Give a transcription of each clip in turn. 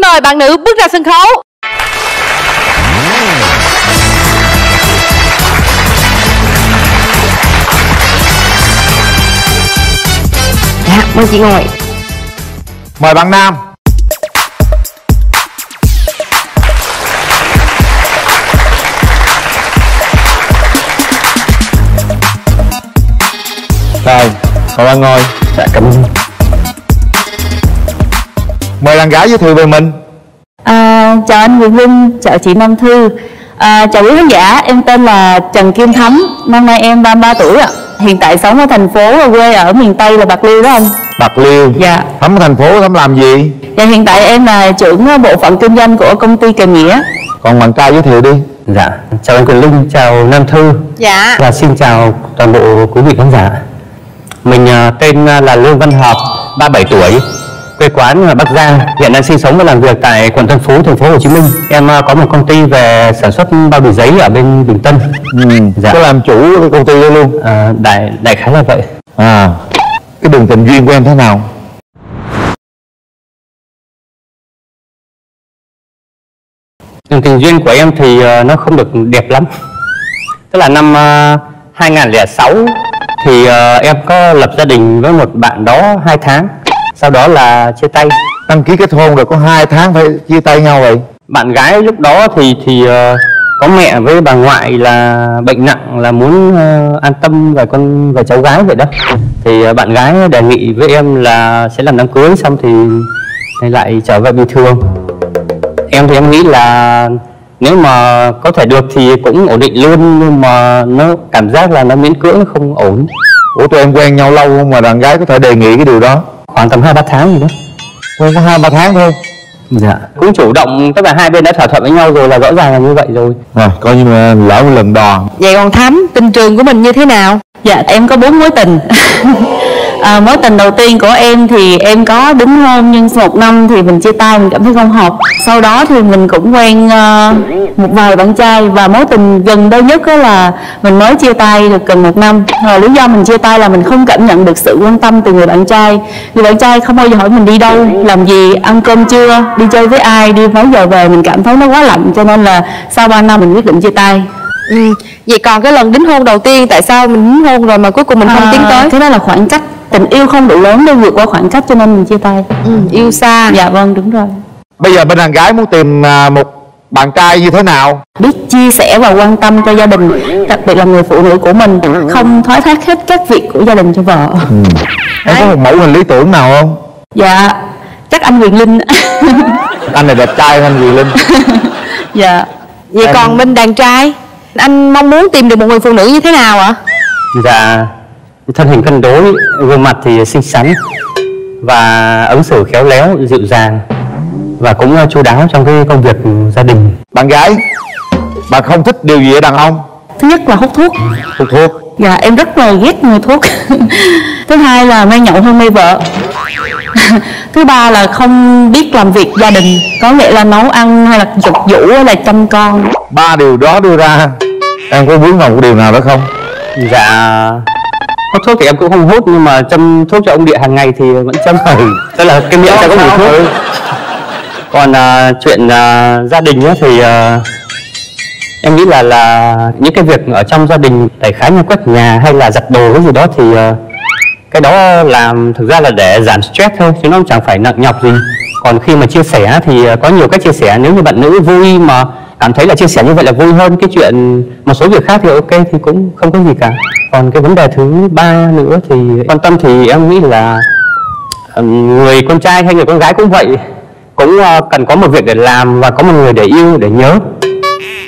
Xin mời bạn nữ bước ra sân khấu. Dạ, mời chị ngồi. Mời bạn Nam Rồi, mời bạn ngồi Dạ cảm ơn Mời đàn gái giới thiệu về mình. À, chào anh Nguyễn Linh, chào chị Nam Thư. À, Chào quý khán giả, em tên là Trần Kim Thắm Năm nay em 33 tuổi ạ. Hiện tại sống ở thành phố và quê ở miền Tây là Bạc Liêu đó anh. Bạc Liêu? Dạ. Thắm ở thành phố Thắm làm gì? Và hiện tại em là trưởng bộ phận kinh doanh của công ty Kèm Nghĩa. Còn bạn trai giới thiệu đi. Dạ. Chào anh Quyền Linh, chào Nam Thư. Dạ. Và xin chào toàn bộ quý vị khán giả. Mình à, tên à, là Lương Văn Hợp, 37 tuổi Quê quán là Bắc Giang Hiện đang sinh sống và làm việc tại quận Tân Phú, thành phố Hồ Chí Minh. Em à, có một công ty về sản xuất bao bì giấy ở bên Bình Tân. Ừ. Dạ. Có làm chủ cái công ty đó luôn. À, đại, đại khái là vậy. À Cái đường tình duyên của em thế nào? Đường tình duyên của em thì ờ, nó không được đẹp lắm. Tức là năm ờ, 2006 thì ờ, em có lập gia đình với một bạn đó 2 tháng Sau đó là chia tay. Đăng ký kết hôn rồi có hai tháng phải chia tay nhau vậy? Bạn gái lúc đó thì thì ờ, có mẹ với bà ngoại là bệnh nặng là muốn ờ, an tâm về con về cháu gái vậy đó. Thì ờ, bạn gái đề nghị với em là sẽ làm đám cưới xong thì lại trở về bình thường. Em thì em nghĩ là nếu mà có thể được thì cũng ổn định luôn nhưng mà nó cảm giác là nó miễn cưỡng không ổn. Ủa tụi em quen nhau lâu không mà đàn gái có thể đề nghị cái điều đó khoảng tầm hai ba tháng gì đó. Có hai ba tháng thôi. Dạ. Cũng chủ động tức là hai bên đã thỏa thuận với nhau rồi là rõ ràng là như vậy rồi. Rồi coi như là lỡ một lần đò Vậy còn Thắm, tình trường của mình như thế nào? Dạ, em có bốn mối tình à, Mối tình đầu tiên của em thì em có đính hôn Nhưng một năm thì mình chia tay, mình cảm thấy không hợp Sau đó thì mình cũng quen ờ, một vài bạn trai Và mối tình gần đây nhất đó là mình mới chia tay được gần một năm Và lý do mình chia tay là mình không cảm nhận được sự quan tâm từ người bạn trai Người bạn trai không bao giờ hỏi mình đi đâu, làm gì, ăn cơm chưa, đi chơi với ai, đi mấy giờ về Mình cảm thấy nó quá lạnh cho nên là sau 3 năm mình quyết định chia tay Ừ. Vậy còn cái lần đính hôn đầu tiên tại sao mình đính hôn rồi mà cuối cùng mình không tiến tới? À, Cái đó là khoảng cách Tình yêu không đủ lớn để vượt qua khoảng cách cho nên mình chia tay. Ừ, yêu xa. Dạ vâng đúng rồi. Bây giờ bên đàn gái muốn tìm à, một bạn trai như thế nào? Biết chia sẻ và quan tâm cho gia đình Đặc biệt là người phụ nữ của mình. Không thoái thác hết các việc của gia đình cho vợ. Em có một mẫu hình lý tưởng nào không? Dạ chắc anh Quyền Linh. Anh này đẹp trai hơn anh Quyền Linh. Dạ. Vậy Em- còn bên đàn trai, anh mong muốn tìm được một người phụ nữ như thế nào ạ? dạ thân hình cân đối gương mặt thì xinh xắn và ứng xử khéo léo dịu dàng và cũng ờ, chu đáo trong cái công việc gia đình. Bạn gái Bạn không thích điều gì ở đàn ông? Thứ nhất là hút thuốc. Hút thuốc. Dạ em rất là ghét người thuốc. Thứ hai là mê nhậu hơn mê vợ. Thứ ba là không biết làm việc gia đình. Có nghĩa là nấu ăn hay là giặt giũ hay là chăm con. Ba điều đó đưa ra Em có vướng vào một điều nào đó không? Dạ hút thuốc thì em cũng không hút nhưng mà châm thuốc cho ông địa hàng ngày thì vẫn châm. Tức là cái miệng sẽ có mùi thuốc. Còn à, chuyện à, gia đình á thì à, em nghĩ là là những cái việc ở trong gia đình đại khái như quét nhà hay là giặt đồ cái gì đó thì à, cái đó làm thực ra là để giảm stress thôi chứ nó chẳng phải nặng nhọc gì. Còn khi mà chia sẻ thì à, có nhiều cách chia sẻ. Nếu như bạn nữ vui mà cảm thấy là chia sẻ như vậy là vui hơn. Cái chuyện một số việc khác thì ok, thì cũng không có gì cả. Còn cái vấn đề thứ ba nữa thì quan tâm thì em nghĩ là người con trai hay người con gái cũng vậy. Cũng ờ, cần có một việc để làm và có một người để yêu, để nhớ.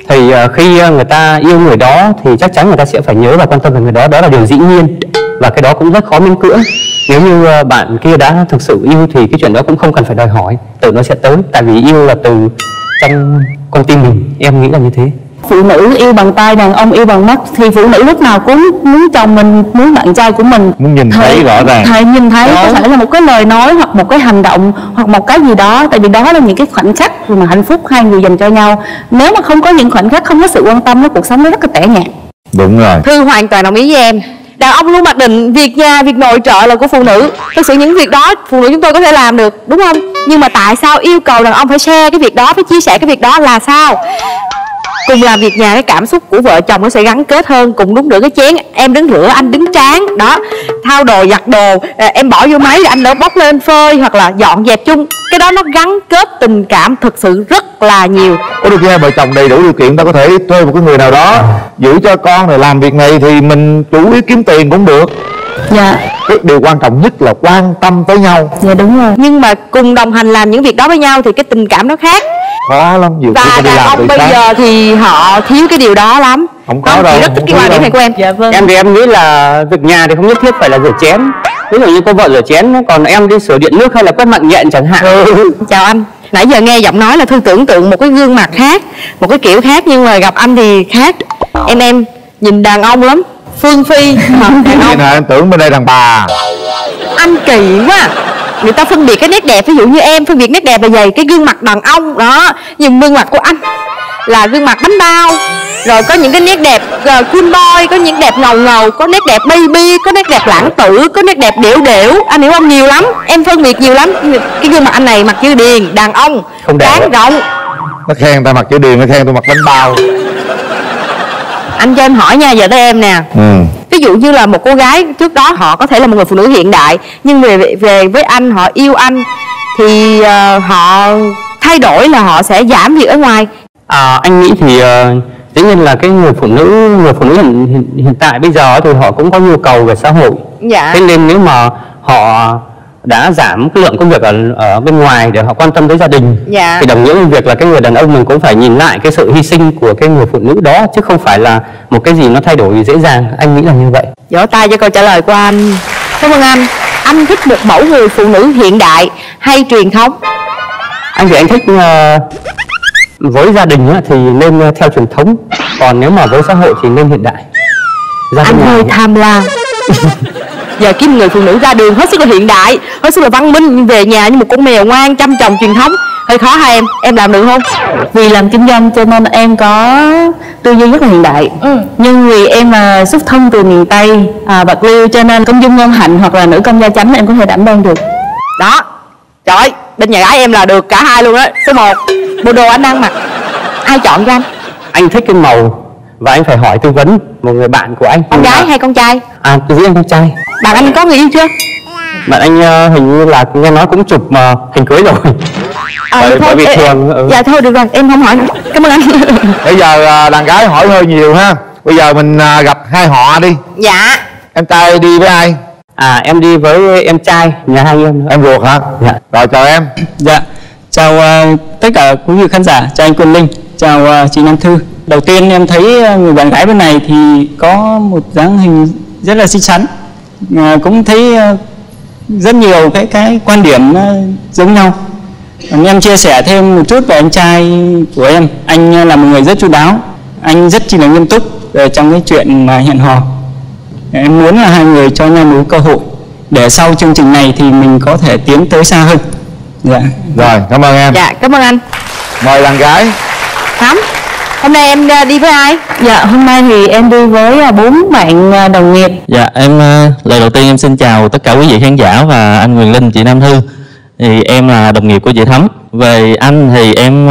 Thì ờ, khi người ta yêu người đó thì chắc chắn người ta sẽ phải nhớ và quan tâm về người đó. Đó là điều dĩ nhiên và cái đó cũng rất khó miễn cưỡng. Nếu như ờ, bạn kia đã thực sự yêu thì cái chuyện đó cũng không cần phải đòi hỏi, tự nó sẽ tới. Tại vì yêu là từ trong con tim mình. Em nghĩ là như thế. Phụ nữ yêu bằng tay đàn ông yêu bằng mắt thì phụ nữ lúc nào cũng muốn chồng mình muốn bạn trai của mình. Muốn nhìn thấy rõ ràng. thể nhìn thấy có thể là một cái lời nói hoặc một cái hành động hoặc một cái gì đó tại vì đó là những cái khoảnh khắc mà hạnh phúc hai người dành cho nhau. Nếu mà không có những khoảnh khắc không có sự quan tâm đó cuộc sống nó rất là tẻ nhạt. Đúng rồi. Thư hoàn toàn đồng ý với em đàn ông luôn mặc định việc nhà, việc nội trợ là của phụ nữ. Thực sự những việc đó phụ nữ chúng tôi có thể làm được, đúng không? Nhưng mà tại sao yêu cầu đàn ông phải share cái việc đó, phải chia sẻ cái việc đó là sao? Cùng làm việc nhà cái cảm xúc của vợ chồng nó sẽ gắn kết hơn cùng đúng rửa cái chén. Em đứng rửa anh đứng tráng. Đó thao đồ giặt đồ à, em bỏ vô máy anh đỡ bóc lên phơi hoặc là dọn dẹp chung. Cái đó nó gắn kết tình cảm thực sự rất là nhiều. Có khi hai vợ chồng đầy đủ điều kiện ta có thể thuê một cái người nào đó giữ cho con rồi làm việc này thì mình chủ yếu kiếm tiền cũng được. Dạ. Cái điều quan trọng nhất là quan tâm tới nhau. Dạ đúng rồi. Nhưng mà cùng đồng hành làm những việc đó với nhau thì cái tình cảm nó khác khó lắm nhiều khi và phải đi đàn làm ông bây sáng giờ thì họ thiếu cái điều đó lắm. Không có Không, đâu, chị rất thích cái quan điểm đâu. này của em. Dạ vâng. Em thì em nghĩ là việc nhà thì không nhất thiết phải là rửa chén. Ví dụ như cô vợ rửa chén còn em đi sửa điện nước hay là quét mạng nhện chẳng hạn. Chào anh. Nãy giờ nghe giọng nói là thư tưởng tượng một cái gương mặt khác một cái kiểu khác nhưng mà gặp anh thì khác. Em em nhìn đàn ông lắm. Phương phi. Đàn ông. em tưởng bên đây đàn bà. Anh kỳ quá người ta phân biệt cái nét đẹp ví dụ như em phân biệt nét đẹp là gì cái gương mặt đàn ông đó. Nhưng gương mặt của anh là gương mặt bánh bao. Rồi có những cái nét đẹp uh, cool boy có những đẹp ngầu ngầu có nét đẹp baby có nét đẹp lãng tử có nét đẹp điệu điệu anh hiểu không? Nhiều lắm. Em phân biệt nhiều lắm. Cái gương mặt anh này mặt chữ điền đàn ông Không đẹp tráng rộng. Nó khen ta mặc chữ điền nó khen tôi mặc bánh bao. Anh cho em hỏi nha giờ tới em nè. Ừ dụ như là một cô gái trước đó họ có thể là một người phụ nữ hiện đại nhưng về về với anh họ yêu anh thì ờ, họ thay đổi là họ sẽ giảm việc ở ngoài. À, anh nghĩ thì uh, dĩ nhiên là cái người phụ nữ người phụ nữ hiện, hiện, hiện tại bây giờ thì họ cũng có nhu cầu về xã hội. Dạ. Thế nên nếu mà họ đã giảm cái lượng công việc ở, ở bên ngoài để họ quan tâm tới gia đình. Dạ. thì đồng nghĩa với việc là cái người đàn ông mình cũng phải nhìn lại cái sự hy sinh của cái người phụ nữ đó chứ không phải là một cái gì nó thay đổi dễ dàng. Anh nghĩ là như vậy. Vỗ tay cho câu trả lời của anh. Cảm ơn anh. Anh thích một mẫu người phụ nữ hiện đại hay truyền thống? Anh thì anh thích ờ, với gia đình á, thì nên ờ, theo truyền thống. Còn nếu mà với xã hội thì nên hiện đại. Gia anh hơi tham lam giờ kiếm người phụ nữ ra đường hết sức là hiện đại hết sức là văn minh nhưng về nhà như một con mèo ngoan chăm chồng truyền thống. Hơi khó hả em? Em làm được không? Vì làm kinh doanh cho nên em có tư duy rất là hiện đại. Ừ. nhưng vì em là xuất thân từ miền tây à, bạc liêu cho nên công dung ngân hạnh hoặc là nữ công gia chánh em có thể đảm đang được. Đó. Trời ơi bên nhà gái em là được cả hai luôn đó số 1 bộ đồ anh đang mặc. Ai chọn cho anh? Anh thích cái màu và anh phải hỏi tư vấn một người bạn của anh. Con gái hay con trai? À dĩ anh con trai. Bạn anh có người yêu chưa? Bạn anh ờ, hình như là nghe nói cũng chụp mà hình cưới rồi. Bởi, bởi vì ê, ê, thường ừ, dạ thôi được rồi em không hỏi nữa. Cảm ơn anh. Bây giờ à, đàn gái hỏi hơi nhiều ha. Bây giờ mình à, gặp hai họ đi. Dạ. Em trai đi với ai? À em đi với em trai nhà hai em nữa. em ruột hả? Dạ. rồi chào em. Dạ, chào ờ, tất cả quý vị khán giả, chào anh Quân Linh, chào ờ, chị Nam Thư. Đầu tiên em thấy ờ, người bạn gái bên này thì có một dáng hình rất là xinh xắn, Ờ, cũng thấy ờ, rất nhiều cái cái quan điểm giống nhau. Còn em chia sẻ thêm một chút về anh trai của em, anh là một người rất chu đáo, anh rất chi là nghiêm túc trong cái chuyện mà hẹn hò. Em muốn là hai người cho nhau một cơ hội để sau chương trình này thì mình có thể tiến tới xa hơn. Dạ. rồi cảm ơn em dạ cảm ơn anh mời đàn gái thắm hôm nay em à, đi với ai dạ hôm nay thì em đi với à, bốn bạn à, đồng nghiệp Dạ em lời đầu tiên em xin chào tất cả quý vị khán giả và anh Quyền Linh, chị Nam Thư. Thì em là đồng nghiệp của chị Thắm. Về anh thì em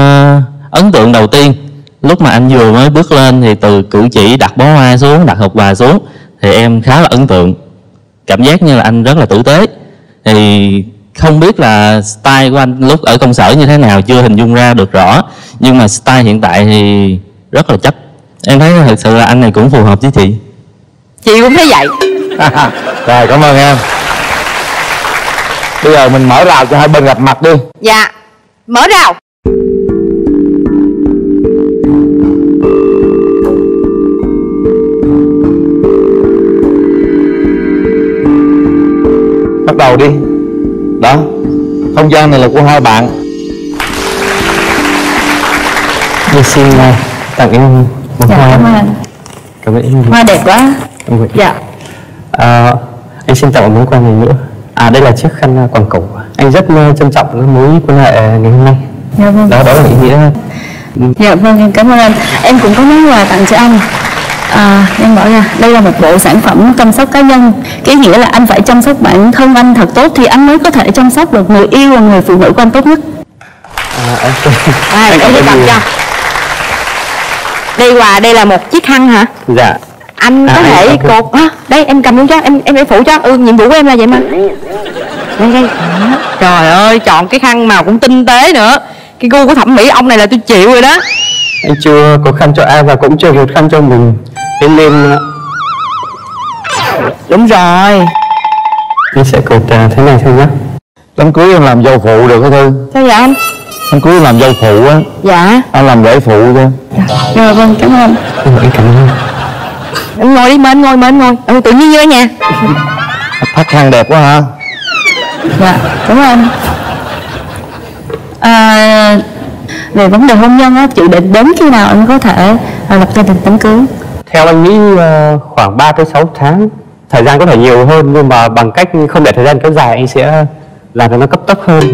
ấn tượng đầu tiên lúc mà anh vừa mới bước lên thì từ cử chỉ đặt bó hoa xuống, đặt hộp quà xuống thì em khá là ấn tượng. Cảm giác như là anh rất là tử tế. Thì không biết là style của anh lúc ở công sở như thế nào chưa hình dung ra được rõ. Nhưng mà style hiện tại thì rất là chấp em thấy thật sự là anh này cũng phù hợp với chị. Chị cũng thấy vậy. Rồi cảm ơn em. Bây giờ mình mở rào cho hai bên gặp mặt đi. Dạ mở rào. Bắt đầu đi đó không gian này là của hai bạn. Tôi xin ờ, tặng em một dạ hoa. cảm ơn anh. Cảm ơn em. Hoa đẹp quá. Em dạ. À, anh xin tặng một món quà này nữa. À đây là chiếc khăn à, quàng cổ. Anh rất ờ, trân trọng cái mối quan hệ ngày hôm nay. Dạ vâng. Đó đó là ý nghĩa. Dạ vâng em cảm ơn anh. Em cũng có món quà tặng cho anh À, em bảo ra đây là một bộ sản phẩm chăm sóc cá nhân. Cái nghĩa là anh phải chăm sóc bản thân anh thật tốt thì anh mới có thể chăm sóc được người yêu và người phụ nữ của anh tốt nhất. À, ok à, Anh để cảm ơn cho đây quà đây là một chiếc khăn hả? Dạ. Anh có À, thể cột à, đây em cầm luôn cho em em em phụ cho. Ừ nhiệm vụ của em là vậy mà. Đây đây. Đó. trời ơi chọn cái khăn màu cũng tinh tế nữa. Cái gu của thẩm mỹ ông này là tôi chịu rồi đó. Anh chưa có khăn cho ai và cũng chưa một khăn cho mình thế nên đúng rồi. Anh sẽ cột thế này thôi nhé đám cưới em làm dâu phụ được hả thư? Sao vậy anh? Đám cưới em làm dâu phụ á. Dạ. Anh làm rể phụ thôi. Rồi vâng cảm ơn. Anh cảm ơn. Em ngồi đi em ngồi em ngồi ừ, tự nhiên như ở nhà thắt khăn đẹp quá ha dạ cảm ơn. À, về vấn đề hôn nhân á chị định đến khi nào anh có thể à, lập gia đình đám cưới theo anh nghĩ ờ, khoảng 3 tới 6 tháng thời gian có thể nhiều hơn nhưng mà bằng cách không để thời gian kéo dài anh sẽ làm cho nó cấp tốc hơn.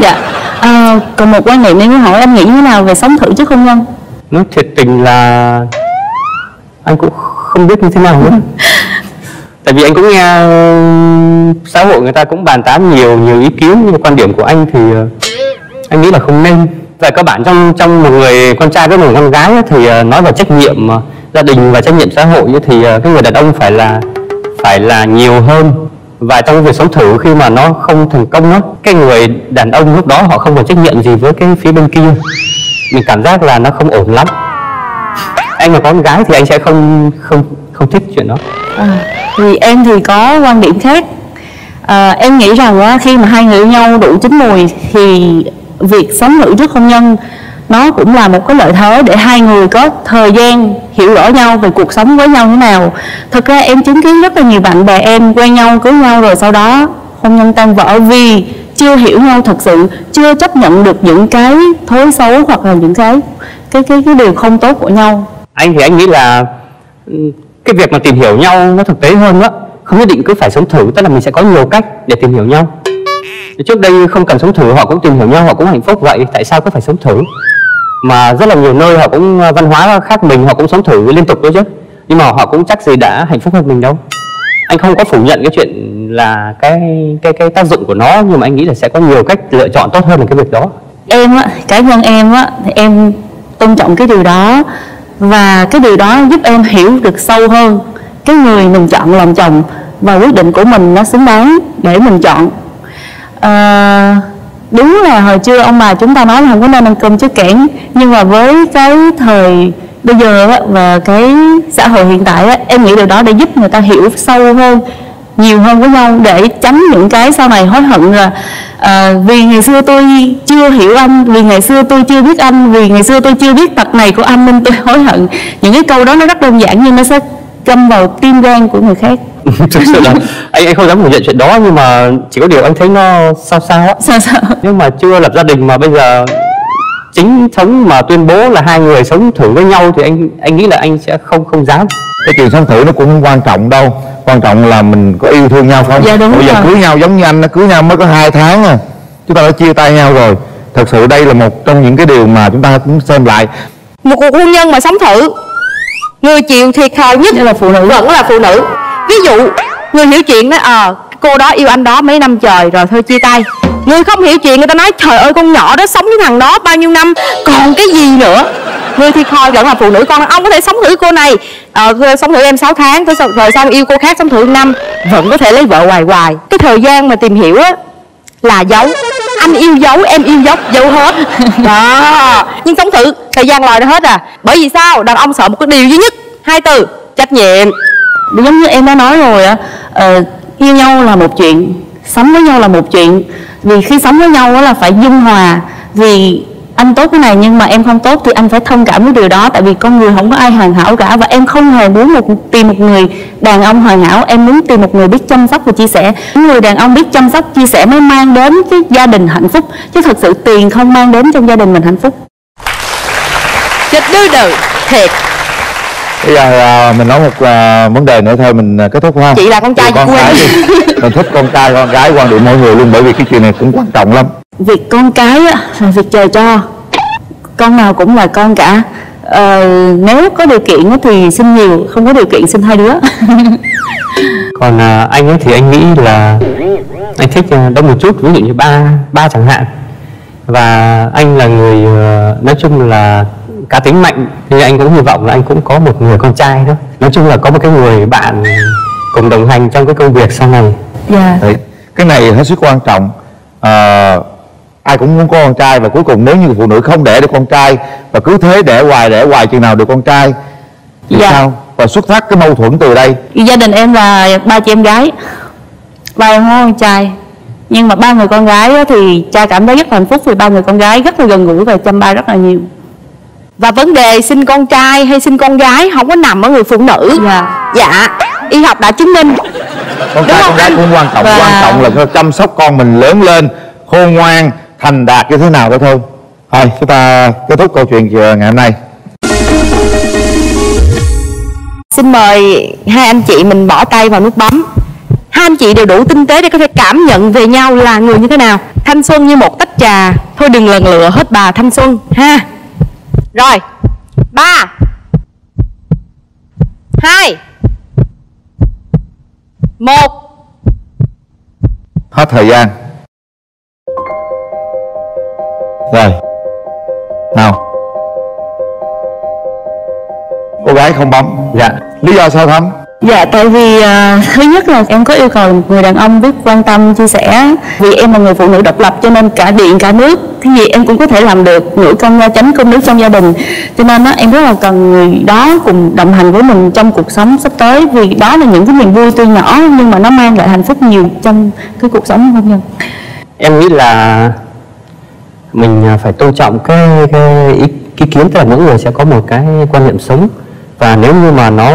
Dạ à, còn một quan niệm em muốn hỏi anh nghĩ như thế nào về sống thử trước hôn nhân? Nói thiệt tình là anh cũng không biết như thế nào nữa. Tại vì anh cũng nghe ờ, xã hội người ta cũng bàn tán nhiều nhiều ý kiến nhưng mà quan điểm của anh thì ờ, anh nghĩ là không nên về cơ bản trong trong một người con trai với một con gái ấy, thì ờ, nói về trách nhiệm ờ, gia đình và trách nhiệm xã hội ấy, thì ờ, cái người đàn ông phải là phải là nhiều hơn. Và trong việc sống thử khi mà nó không thành công đó cái người đàn ông lúc đó họ không có trách nhiệm gì với cái phía bên kia. Mình cảm giác là nó không ổn lắm. Anh mà có con gái thì anh sẽ không không không thích chuyện đó. À, thì em thì có quan điểm khác. À, em nghĩ rằng khi mà hai người yêu nhau đủ chín mùi thì việc sống nữ trước hôn nhân. Nó cũng là một cái lợi thế để hai người có thời gian hiểu rõ nhau về cuộc sống với nhau thế nào. Thực ra em chứng kiến rất là nhiều bạn bè em quen nhau, cưới nhau rồi sau đó hôn nhân tan vỡ vì chưa hiểu nhau thật sự, chưa chấp nhận được những cái thối xấu hoặc là những cái cái cái cái điều không tốt của nhau. Anh thì anh nghĩ là ừ, cái việc mà tìm hiểu nhau nó thực tế hơn đó. Không nhất định cứ phải sống thử, tức là mình sẽ có nhiều cách để tìm hiểu nhau trước đây không cần sống thử, họ cũng tìm hiểu nhau, họ cũng hạnh phúc. Vậy tại sao cứ phải sống thử? Mà rất là nhiều nơi họ cũng à, văn hóa khác mình họ cũng sống thử liên tục đó chứ. Nhưng mà họ cũng chắc gì đã hạnh phúc hơn mình đâu. Anh không có phủ nhận cái chuyện là cái cái cái tác dụng của nó, nhưng mà anh nghĩ là sẽ có nhiều cách lựa chọn tốt hơn là cái việc đó. Em á, cá nhân em á, thì em tôn trọng cái điều đó. Và cái điều đó giúp em hiểu được sâu hơn cái người mình chọn làm chồng và quyết định của mình nó xứng đáng để mình chọn à, đúng là hồi trưa ông bà chúng ta nói là không có nên ăn cơm trước kẽn nhưng mà với cái thời bây giờ á, và cái xã hội hiện tại á, em nghĩ điều đó để giúp người ta hiểu sâu hơn nhiều hơn với nhau để tránh những cái sau này hối hận là à, vì ngày xưa tôi chưa hiểu anh vì ngày xưa tôi chưa biết anh vì ngày xưa tôi chưa biết tật này của anh nên tôi hối hận. Những cái câu đó nó rất đơn giản nhưng nó sẽ câm vào tim gan của người khác. Thực sự là anh anh không dám phủ nhận chuyện đó nhưng mà chỉ có điều anh thấy nó sao sao á. Sao sao? Nhưng mà chưa lập gia đình mà bây giờ chính thống mà tuyên bố là hai người sống thử với nhau thì anh anh nghĩ là anh sẽ không không dám. Cái chuyện sống thử nó cũng không quan trọng đâu. Quan trọng là mình có yêu thương nhau không? Dạ, đúng bây giờ rồi. cưới nhau giống như anh nó cưới nhau mới có hai tháng à. Chúng ta đã chia tay nhau rồi. Thật sự đây là một trong những cái điều mà chúng ta cũng xem lại. Một cuộc hôn nhân mà sống thử người chịu thiệt thòi nhất là phụ nữ. Vẫn là phụ nữ. Ví dụ người hiểu chuyện đó ờ cô đó yêu anh đó mấy năm trời rồi thôi chia tay. Người không hiểu chuyện người ta nói trời ơi con nhỏ đó sống với thằng đó bao nhiêu năm còn cái gì nữa? Người thiệt thòi vẫn là phụ nữ. Con ông có thể sống thử cô này. Ờ sống thử em 6 tháng tới sau- rồi xong yêu cô khác sống thử năm? Vẫn có thể lấy vợ hoài hoài. Cái thời gian mà tìm hiểu á là giấu anh yêu dấu em yêu dấu dấu hết. Đó. Nhưng sống thử thời gian lòi ra hết à. Bởi vì sao? Đàn ông sợ một cái điều duy nhất. Hai từ trách nhiệm. Giống như em đã nói rồi á ờ, yêu nhau là một chuyện sống với nhau là một chuyện. Vì khi sống với nhau á là phải dung hòa vì anh tốt cái này nhưng mà em không tốt thì anh phải thông cảm với điều đó. Tại vì con người không có ai hoàn hảo cả và em không hề muốn một, tìm một người đàn ông hoàn hảo. Em muốn tìm một người biết chăm sóc và chia sẻ. Những người đàn ông biết chăm sóc, chia sẻ mới mang đến cái gia đình hạnh phúc. Chứ thật sự tiền không mang đến trong gia đình mình hạnh phúc. Chết đứa đời, thiệt bây giờ à, mình nói một à, vấn đề nữa thôi mình à, kết thúc không Chị là con trai, con chị quên. cái đi. Mình thích con trai con gái quan điểm mỗi người luôn bởi vì cái chuyện này cũng quan trọng lắm. Việc con cái là việc trời cho. Con nào cũng là con cả. Ờ, nếu có điều kiện thì xin nhiều không có điều kiện xin hai đứa. Còn à, anh ấy thì anh nghĩ là anh thích à, đông một chút ví dụ như ba ba chẳng hạn. Và anh là người ờ, nói chung là cá tính mạnh thì anh cũng hy vọng là anh cũng có một người con trai đó nói chung là có một cái người bạn cùng đồng hành trong cái công việc sau này. Dạ. Đấy, cái này hết sức quan trọng. Ờ, ai cũng muốn có con trai và cuối cùng nếu như phụ nữ không đẻ được con trai và cứ thế đẻ hoài đẻ hoài chừng nào được con trai thì Dạ. sao? Và xuất phát cái mâu thuẫn từ đây. Gia đình em là ba chị em gái ba em có con trai. Nhưng mà ba người con gái á thì cha cảm thấy rất hạnh phúc vì ba người con gái rất là gần gũi và chăm ba rất là nhiều và vấn đề sinh con trai hay sinh con gái không có nằm ở người phụ nữ. Dạ. dạ y học đã chứng minh. Con trai con gái cũng quan trọng Và- quan trọng là cái chăm sóc con mình lớn lên khôn ngoan thành đạt như thế nào đó thôi thôi chúng ta kết thúc câu chuyện ngày hôm nay. Xin mời hai anh chị mình bỏ tay vào nút bấm. Hai anh chị đều đủ tinh tế để có thể cảm nhận về nhau là người như thế nào. Thanh xuân như một tách trà. Thôi đừng lần lựa hết bà thanh xuân ha rồi. Ba. Hai. Một. Hết thời gian. Rồi. Nào. Cô gái không bấm. Dạ. Lý do sao thắm? Dạ tại vì à, thứ nhất là em có yêu cầu một người đàn ông biết quan tâm chia sẻ. Vì em là người phụ nữ độc lập cho nên cả điện cả nước thì gì em cũng có thể làm được Nữ công gia chánh công nước trong gia đình. Cho nên á, em rất là cần người đó cùng đồng hành với mình trong cuộc sống sắp tới. Vì đó là những cái niềm vui tuy nhỏ Nhưng mà nó mang lại hạnh phúc nhiều trong cái cuộc sống hôn nhân. Em nghĩ là mình à, phải tôn trọng cái cái ý, ý kiến tức là mỗi người sẽ có một cái quan niệm sống. Và nếu như mà nó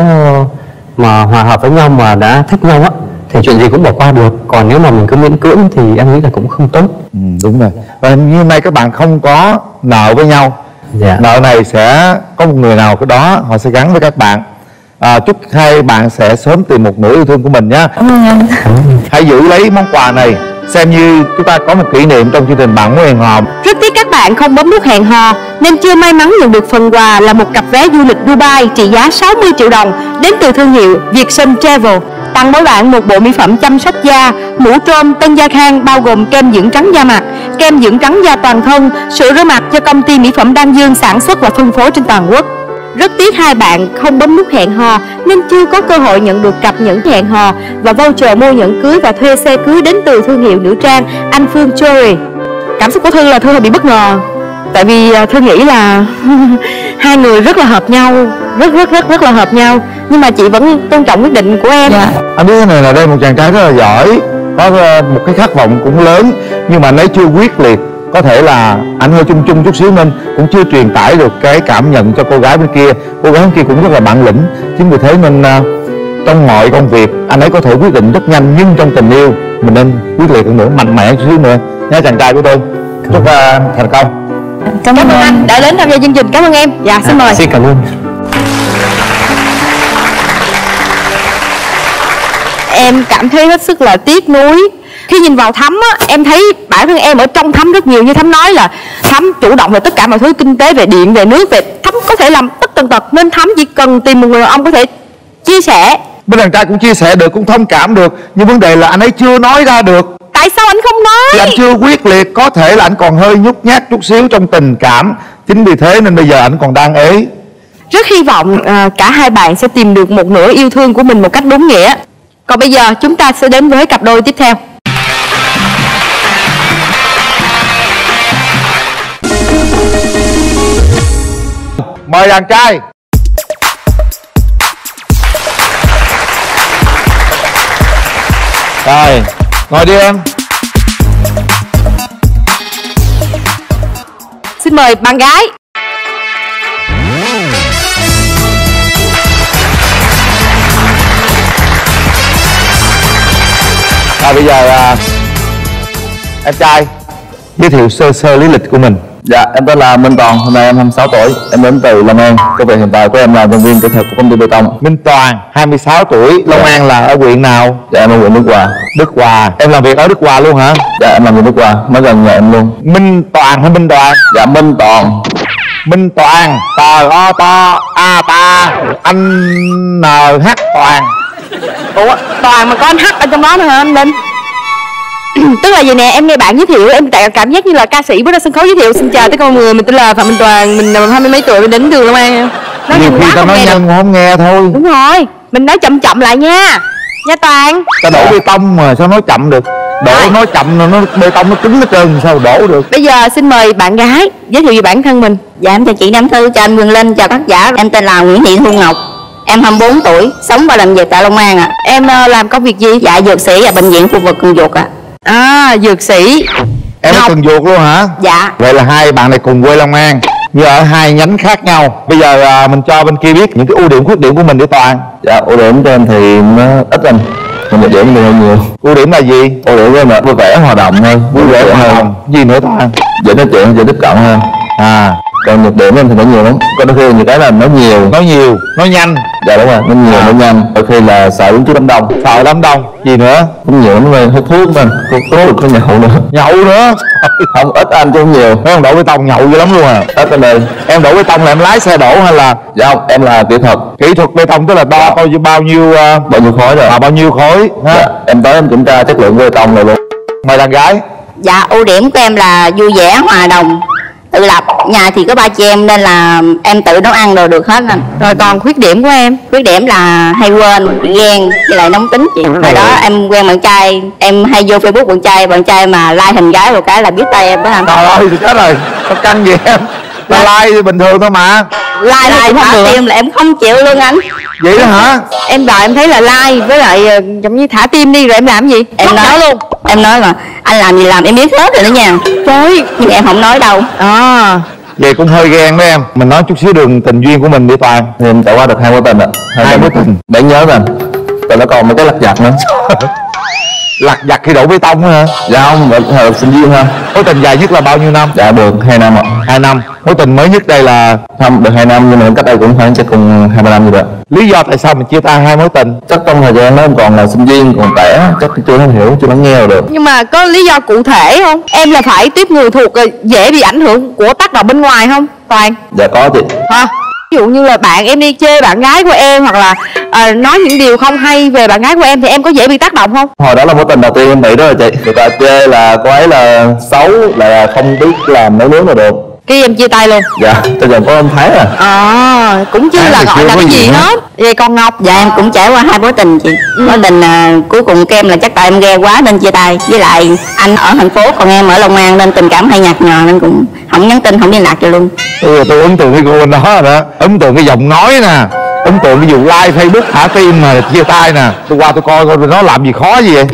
mà hòa hợp với nhau mà đã thích nhau á thì chuyện gì cũng bỏ qua được. Còn nếu mà mình cứ miễn cưỡng thì em nghĩ là cũng không tốt. Ừ, đúng rồi. Và như nay các bạn không có nợ với nhau Dạ. nợ này sẽ có một người nào cái đó họ sẽ gắn với các bạn. À, chúc hai bạn sẽ sớm tìm một nửa yêu thương của mình nhé Cảm ơn anh. Hãy giữ lấy món quà này xem như chúng ta có một kỷ niệm trong chương trình bạn muốn hẹn hò Rất tiếc các bạn không bấm nút hẹn hò nên chưa may mắn nhận được phần quà là một cặp vé du lịch Dubai trị giá 60 triệu đồng đến từ thương hiệu Việt Sun Travel. Tặng mỗi bạn một bộ mỹ phẩm chăm sóc da, mũ trôm Tân Gia Khang bao gồm kem dưỡng trắng da mặt, kem dưỡng trắng da toàn thân, sữa rửa mặt do công ty mỹ phẩm Đan Dương sản xuất và phân phối trên toàn quốc. Rất tiếc hai bạn không bấm nút hẹn hò nên chưa có cơ hội nhận được cặp nhẫn hẹn hò và voucher mua nhẫn cưới và thuê xe cưới đến từ thương hiệu nữ trang Anh Phương Jewelry. Cảm xúc của Thư là Thư hơi bị bất ngờ Tại vì à, Thư nghĩ là hai người rất là hợp nhau Rất rất rất rất là hợp nhau Nhưng mà chị vẫn tôn trọng quyết định của em. Dạ. Anh biết thế này là đây một chàng trai rất là giỏi có ờ, một cái khát vọng cũng lớn nhưng mà anh ấy chưa quyết liệt có thể là anh hơi chung chung chút xíu nên cũng chưa truyền tải được cái cảm nhận cho cô gái bên kia. Cô gái bên kia cũng rất là bản lĩnh. Chính vì thế nên ờ, trong mọi công việc anh ấy có thể quyết định rất nhanh nhưng trong tình yêu mình nên quyết liệt hơn nữa mạnh mẽ chút xíu nữa. Nha chàng trai của tôi chúc ờ, thành công. Cảm, Cảm ơn anh đã đến tham gia chương trình. Cảm ơn em. Dạ xin mời. Xin cảm ơn. Em cảm thấy hết sức là tiếc nuối khi nhìn vào thắm á em thấy bản thân em ở trong thắm rất nhiều. Như thắm nói là thắm chủ động về tất cả mọi thứ kinh tế về điện về nước về thắm có thể làm tất tần tật. Nên thắm chỉ cần tìm một người đàn ông có thể chia sẻ. Bên đàn trai cũng chia sẻ được cũng thông cảm được. Nhưng vấn đề là anh ấy chưa nói ra được. Tại sao anh không thì nói anh chưa quyết liệt có thể là anh còn hơi nhút nhát chút xíu trong tình cảm. Chính vì thế nên bây giờ anh còn đang ế. Rất hy vọng à, cả hai bạn sẽ tìm được một nửa yêu thương của mình một cách đúng nghĩa. Còn bây giờ chúng ta sẽ đến với cặp đôi tiếp theo mời đàn trai. Rồi ngồi đi em. Xin mời bạn gái. Rồi bây giờ à, em trai giới thiệu sơ sơ lý lịch của mình Dạ, em tên là Minh Toàn, hôm nay em 26 tuổi, em đến từ Long An. Công việc hiện tại của em là nhân viên kỹ thuật của công ty bê tông. Minh Toàn 26 tuổi Long An là ở huyện nào Dạ, em ở huyện Đức Hòa. Đức Hòa em làm việc ở Đức Hòa luôn hả Dạ, em làm việc Đức Hòa, mới gần nhà em luôn. Minh Toàn hay Minh Đoàn Dạ, Minh Toàn. Minh Toàn Tờ O To A Ta Anh N H Toàn ủa toàn mà có anh hắc ở trong đó nữa hả anh linh tức là vậy nè em nghe bạn giới thiệu em cảm giác như là ca sĩ bước ra sân khấu giới thiệu. Xin chào tất cả mọi người mình tên là phạm minh toàn mình là hai mươi mấy tuổi mình đến từ long an. Nói Nhiều khi quá tao nói nhanh không nghe thôi. Đúng rồi mình nói chậm chậm lại nha. Nha toàn. Tao đổ bê tông mà sao nói chậm được? Đổ Rồi. nói chậm rồi nó bê tông nó cứng hết trơn sao đổ được? Bây giờ xin mời bạn gái giới thiệu về bản thân mình. Dạ em chào chị Nam Thư, chào anh Quyền Linh, chào tác giả. Em tên là Nguyễn Thị Thu Ngọc Em 24 tuổi, sống và làm việc tại Long An ạ. Em ờ, làm công việc gì? Dạ dược sĩ ở bệnh viện khu vực Cần Duộc ạ. à dược sĩ. Em Ngọc. có cần ruột luôn hả? Dạ. Vậy là hai bạn này cùng quê Long An Nhưng ở hai nhánh khác nhau. Bây giờ à, mình cho bên kia biết những cái ưu điểm khuyết điểm của mình để Toàn. Dạ ưu điểm của em thì nó ít anh. Còn nhược điểm thì hơi nhiều. Ưu điểm là gì? ưu điểm của em là vui vẻ hòa đồng hơn Vui vẻ hòa đồng. Gì nữa Toàn? dễ nói chuyện dễ tiếp cận hơn. À còn nhược điểm em thì nó nhiều lắm. Có đôi khi nhiều cái là nói nhiều. Nói nhiều, nói nhanh. Dạ đúng rồi. Nói nhiều À. nói nhanh. Đôi khi là sợ đứng trước đám đông. Sợ đám đông. Gì nữa? cũng nhiều lắm hút thuốc mình hút thuốc có nhậu nữa. Nhậu nữa? Không ít anh chứ không nhiều. Mấy ông đổ bê tông nhậu dữ lắm luôn à. Ít anh ơi Em đổ bê tông là em lái xe đổ hay là? Dạ không em là kỹ thuật. Kỹ thuật bê tông tức là đo bao nhiêu bao nhiêu à, bao nhiêu khói rồi. À, bao nhiêu khối ha? dạ, em tới em kiểm tra chất lượng bê tông rồi luôn. Mời đàn gái. Dạ ưu điểm của em là vui vẻ, hòa đồng Tự lập, nhà thì có ba chị em nên là em tự nấu ăn đồ được hết anh rồi còn khuyết điểm của em? Khuyết điểm là hay quên, ghen, với lại nóng tính. Chị Hồi đó em quen bạn trai, em hay vô facebook bạn trai Bạn trai mà like hình gái một cái là biết tay em đó anh. Trời ơi chết rồi. Sao căng vậy em? Là like thì bình thường thôi mà. Like Like like thả được. tim là em không chịu luôn anh Vậy đó hả? Em đợi em thấy là like với lại ờ, giống như thả tim đi rồi em làm gì? Em Mất nói luôn. Em nói mà anh làm gì làm em biết hết rồi đó nha. Trời Nhưng em không nói đâu. À. Vậy cũng hơi ghen đó em. Mình nói chút xíu đường tình duyên của mình đi Toàn. Thì em trải qua được hai mối tình ạ. Hai mối tình. đáng nhớ rồi rồi nó còn mấy cái lặt vặt nữa Lặt vặt khi đổ bê tông hả? Dạ không là sinh viên ha. Mối tình dài nhất là bao nhiêu năm? Dạ được hai năm ạ. Hai năm. Mối tình mới nhất đây là? Không được hai năm nhưng mà cách đây cũng khoảng chắc cùng hai ba năm gì đó. Lý do tại sao mình chia tay hai mối tình? Chắc trong thời gian đó em còn là sinh viên còn trẻ chắc chưa có hiểu chưa lắng nghe được. Nhưng mà có lý do cụ thể không? Em là phải tiếp người thuộc dễ bị ảnh hưởng của tác động bên ngoài không toàn? Dạ có chị. Hả ví dụ như là bạn em đi chơi bạn gái của em hoặc là ờ, nói những điều không hay về bạn gái của em thì em có dễ bị tác động không? Hồi đó là mối tình đầu tiên em bị đó rồi chị. Người ta chê là cô ấy là xấu là không biết làm nấu nướng là được cái em chia tay luôn. Dạ tôi giờ có em thấy à. À cũng chưa Tháng là gọi là cái gì gì hết. vậy còn ngọc? Dạ em cũng trải qua hai mối tình chị. Mối tình à, cuối cùng của em là chắc tại em ghe quá nên chia tay. Với lại anh ở thành phố còn em ở Long An nên tình cảm hay nhạt nhòa nên cũng không nhắn tin không liên lạc được luôn. Tôi, tôi ấn tượng cái cô bên đó rồi đó Ấn tượng cái giọng nói nè. Ấn tượng cái vụ like Facebook thả tim mà chia tay nè. Tôi qua tôi coi coi nó làm gì khó gì vậy.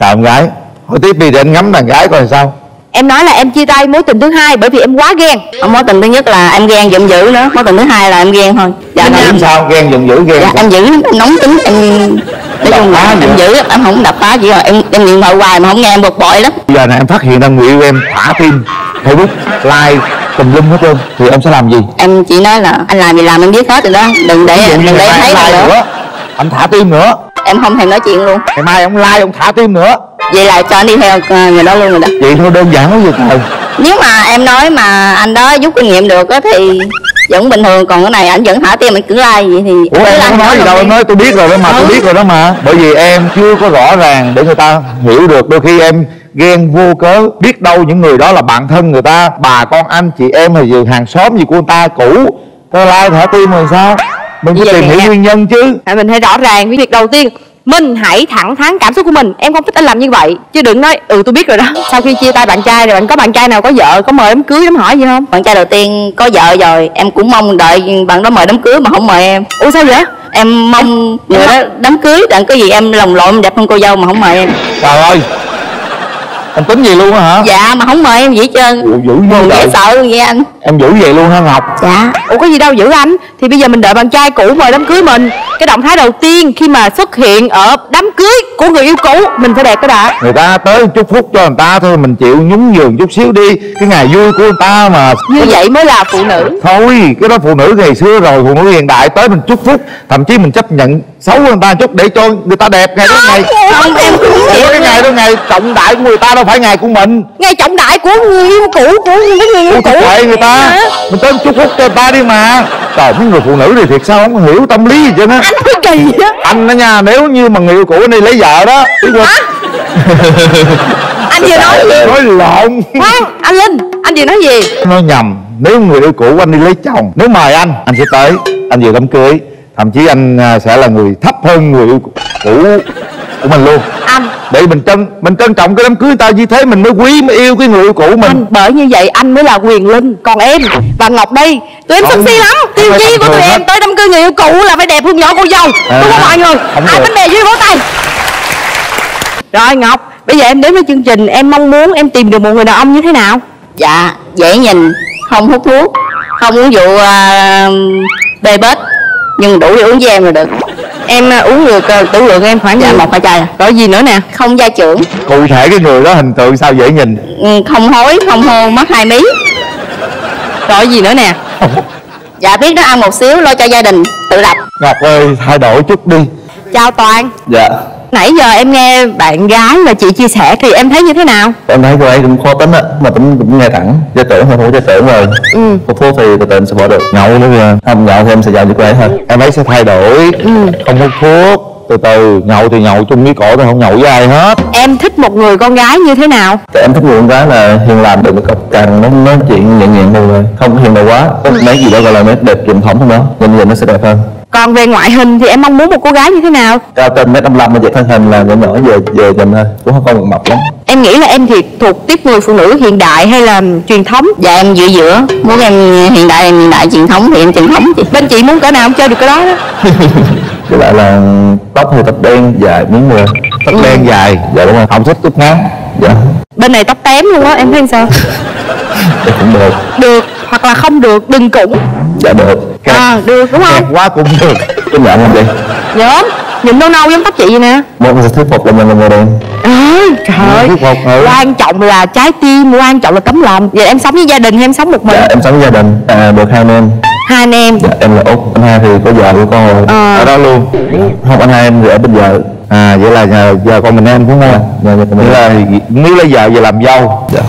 Chào em gái. Hỏi tiếp đi để anh ngắm đàn gái coi sao em nói là em chia tay mối tình thứ hai bởi vì em quá ghen. Mối tình thứ nhất là em ghen giận dữ nữa. Mối tình thứ hai là em ghen thôi. Dạ, Em em, tính sao? Ghen giận dữ ghen dạ em dữ lắm, em nóng tính em Nói chung là em dữ lắm, em không đập phá gì rồi. Em em điện thoại hoài mà không nghe em bực bội lắm. Giờ này em phát hiện ra người yêu em thả tim Facebook like tùm lum hết trơn. Thì em sẽ làm gì? Em chỉ nói là anh làm gì làm em biết hết rồi đó. Đừng để đừng để thấy like nữa. nữa Anh thả tim nữa. Em không thèm nói chuyện luôn. Ngày mai ông like ông thả tim nữa Vậy là cho anh đi theo ờ, người đó luôn rồi đó. Vậy thôi đơn giản quá vậy trời nếu mà em nói mà anh đó rút kinh nghiệm được á thì vẫn bình thường còn cái này anh vẫn thả tim anh cứ like vậy thì Ủa em không nói gì đâu em nói tôi biết rồi đó mà tôi Ừ. biết rồi đó mà. Bởi vì em chưa có rõ ràng để người ta hiểu được. Đôi khi em ghen vô cớ Biết đâu những người đó là bạn thân người ta Bà con anh chị em hay gì hàng xóm gì của người ta cũ. Tôi like thả tim rồi sao? Mình phải tìm hiểu em- nguyên nhân chứ. Tại mình phải rõ ràng với việc đầu tiên mình hãy thẳng thắn cảm xúc của mình. Em không thích anh làm như vậy. Chứ đừng nói ừ tôi biết rồi đó. Sau khi chia tay bạn trai rồi bạn có bạn trai nào có vợ có mời đám cưới đám hỏi gì không? Bạn trai đầu tiên có vợ rồi em cũng mong đợi bạn đó mời đám cưới mà không mời em. Ủa sao vậy? Em mong người đó đám cưới đặng cái gì em lồng lộn em đẹp hơn cô dâu mà không mời em. Trời ơi Em tính gì luôn á hả? Dạ mà không mời em gì hết trơn. Ủa, dữ dữ dễ sợ luôn vậy anh. Em dữ vậy luôn hả Ngọc? Dạ. Ủa có gì đâu giữ anh. Thì bây giờ mình đợi bạn trai cũ mời đám cưới mình. Cái động thái đầu tiên khi mà xuất hiện ở đám cưới của người yêu cũ mình phải đẹp cái đã. Người ta tới chúc phúc cho người ta thôi mình chịu nhún nhường chút xíu đi. Cái ngày vui của người ta mà như vậy mới là phụ nữ. Thôi cái đó phụ nữ ngày xưa rồi phụ nữ hiện đại tới mình chúc phúc thậm chí mình chấp nhận xấu hơn người ta chút để cho người ta đẹp ngày đó ngày. Không em cũng cái ngày đó ngày trọng đại của người ta đâu phải ngày của mình. Ngày trọng đại của người yêu cũ của mấy người yêu cũ. Thì kệ người ta. Hả? mình tới chúc phúc cho ta đi mà. Trời mấy người phụ nữ này thiệt sao không hiểu tâm lý gì chứ anh thấy kỳ á. Anh đó nha nếu như mà người yêu cũ anh đi lấy vợ đó không? Anh vừa nói gì? Nói lộn. Khoan anh linh anh vừa nói gì? Nói nhầm nếu người yêu cũ anh đi lấy chồng nếu mời anh anh sẽ tới anh vừa đám cưới. Thậm chí anh à, sẽ là người thấp hơn người yêu cũ của mình luôn. Anh để mình trân mình trân trọng cái đám cưới người ta như thế mình mới quý mới yêu cái người yêu cũ mình. Anh bởi như vậy anh mới là quyền linh. Còn em và ngọc đây tụi em Không. sân si lắm tiêu chí của tụi em tới đám cưới người yêu cũ là phải đẹp hơn nhỏ cô dâu À, đúng không mọi người? không ai vấn đề dưới vỗ tay? Rồi ngọc bây giờ em đến với chương trình. Em mong muốn em tìm được một người đàn ông như thế nào? Dạ dễ nhìn không hút thuốc không uống rượu à, bê bết nhưng đủ để uống với em là được. Em à, uống được tử lượng em khoảng dạ một hai chai à. rồi gì nữa nè? Không gia trưởng. Cụ thể cái người đó hình tượng sao dễ nhìn? Ừ, không hối không hô mất hai mí. Rồi gì nữa nè? Dạ biết nó ăn một xíu lo cho gia đình tự lập. Ngọc ơi thay đổi chút đi. Chào toàn. Dạ nãy giờ em nghe bạn gái và chị chia sẻ thì em thấy như thế nào? Em thấy cô ấy cũng khó tính á mà tính cũng nghe thẳng gia trưởng hay không có gia trưởng rồi. Ừ. Thuốc thì từ từ em sẽ bỏ được. Nhậu nữa kìa không nhậu thì em sẽ giao cho cô ấy thôi. Em ấy sẽ thay đổi. Không hút thuốc. Từ từ nhậu thì nhậu chung với cổ thôi không nhậu với ai hết. Em thích một người con gái như thế nào? Tại em thích người con gái là hiền lành đừng có cọc cằn nó nói chuyện nhẹ nhàng thôi không hiền đầu quá. Có mấy gì đó gọi là nét đẹp truyền thống trong đó nhìn nhìn nó sẽ đẹp hơn còn về ngoại hình thì em mong muốn một cô gái như thế nào? Cao trên mét năm mà vậy thân hình là nhỏ nhỏ về về nhìn thôi cũng không mập lắm. Em nghĩ là em thì thuộc tiếp người phụ nữ hiện đại hay là truyền thống? Dạ em giữa giữa. Muốn em hiện đại em hiện đại truyền thống thì em truyền thống chị. Bên chị muốn cỡ nào? Em chơi được cái đó đó. Với lại là tóc thì tóc đen dài miếng người tóc đen dài. Dạ đúng rồi. Không thích tóc ngắn. Dạ. Bên này tóc tém luôn á em thấy sao? Cũng được. Được hoặc là không được đừng cũng dạ được. À được đúng đẹp không quá cũng được. Chấp nhận không chị nhóm nhìn nâu nâu giống tóc chị vậy nè. Một sẽ thuyết phục là mình là người đen à, trời ơi. ừ. quan trọng là trái tim quan trọng là tấm lòng. Vậy em sống với gia đình hay em sống một mình? Dạ em sống với gia đình. À, được hai anh em. Hai anh em. Dạ em là út anh hai thì có vợ có con rồi. Ờ. ở đó luôn. Không anh hai em thì ở bên vợ. À vậy là nhờ giờ con mình em đúng không? Dạ dạ nghĩa là nếu lấy vợ về làm dâu. Dạ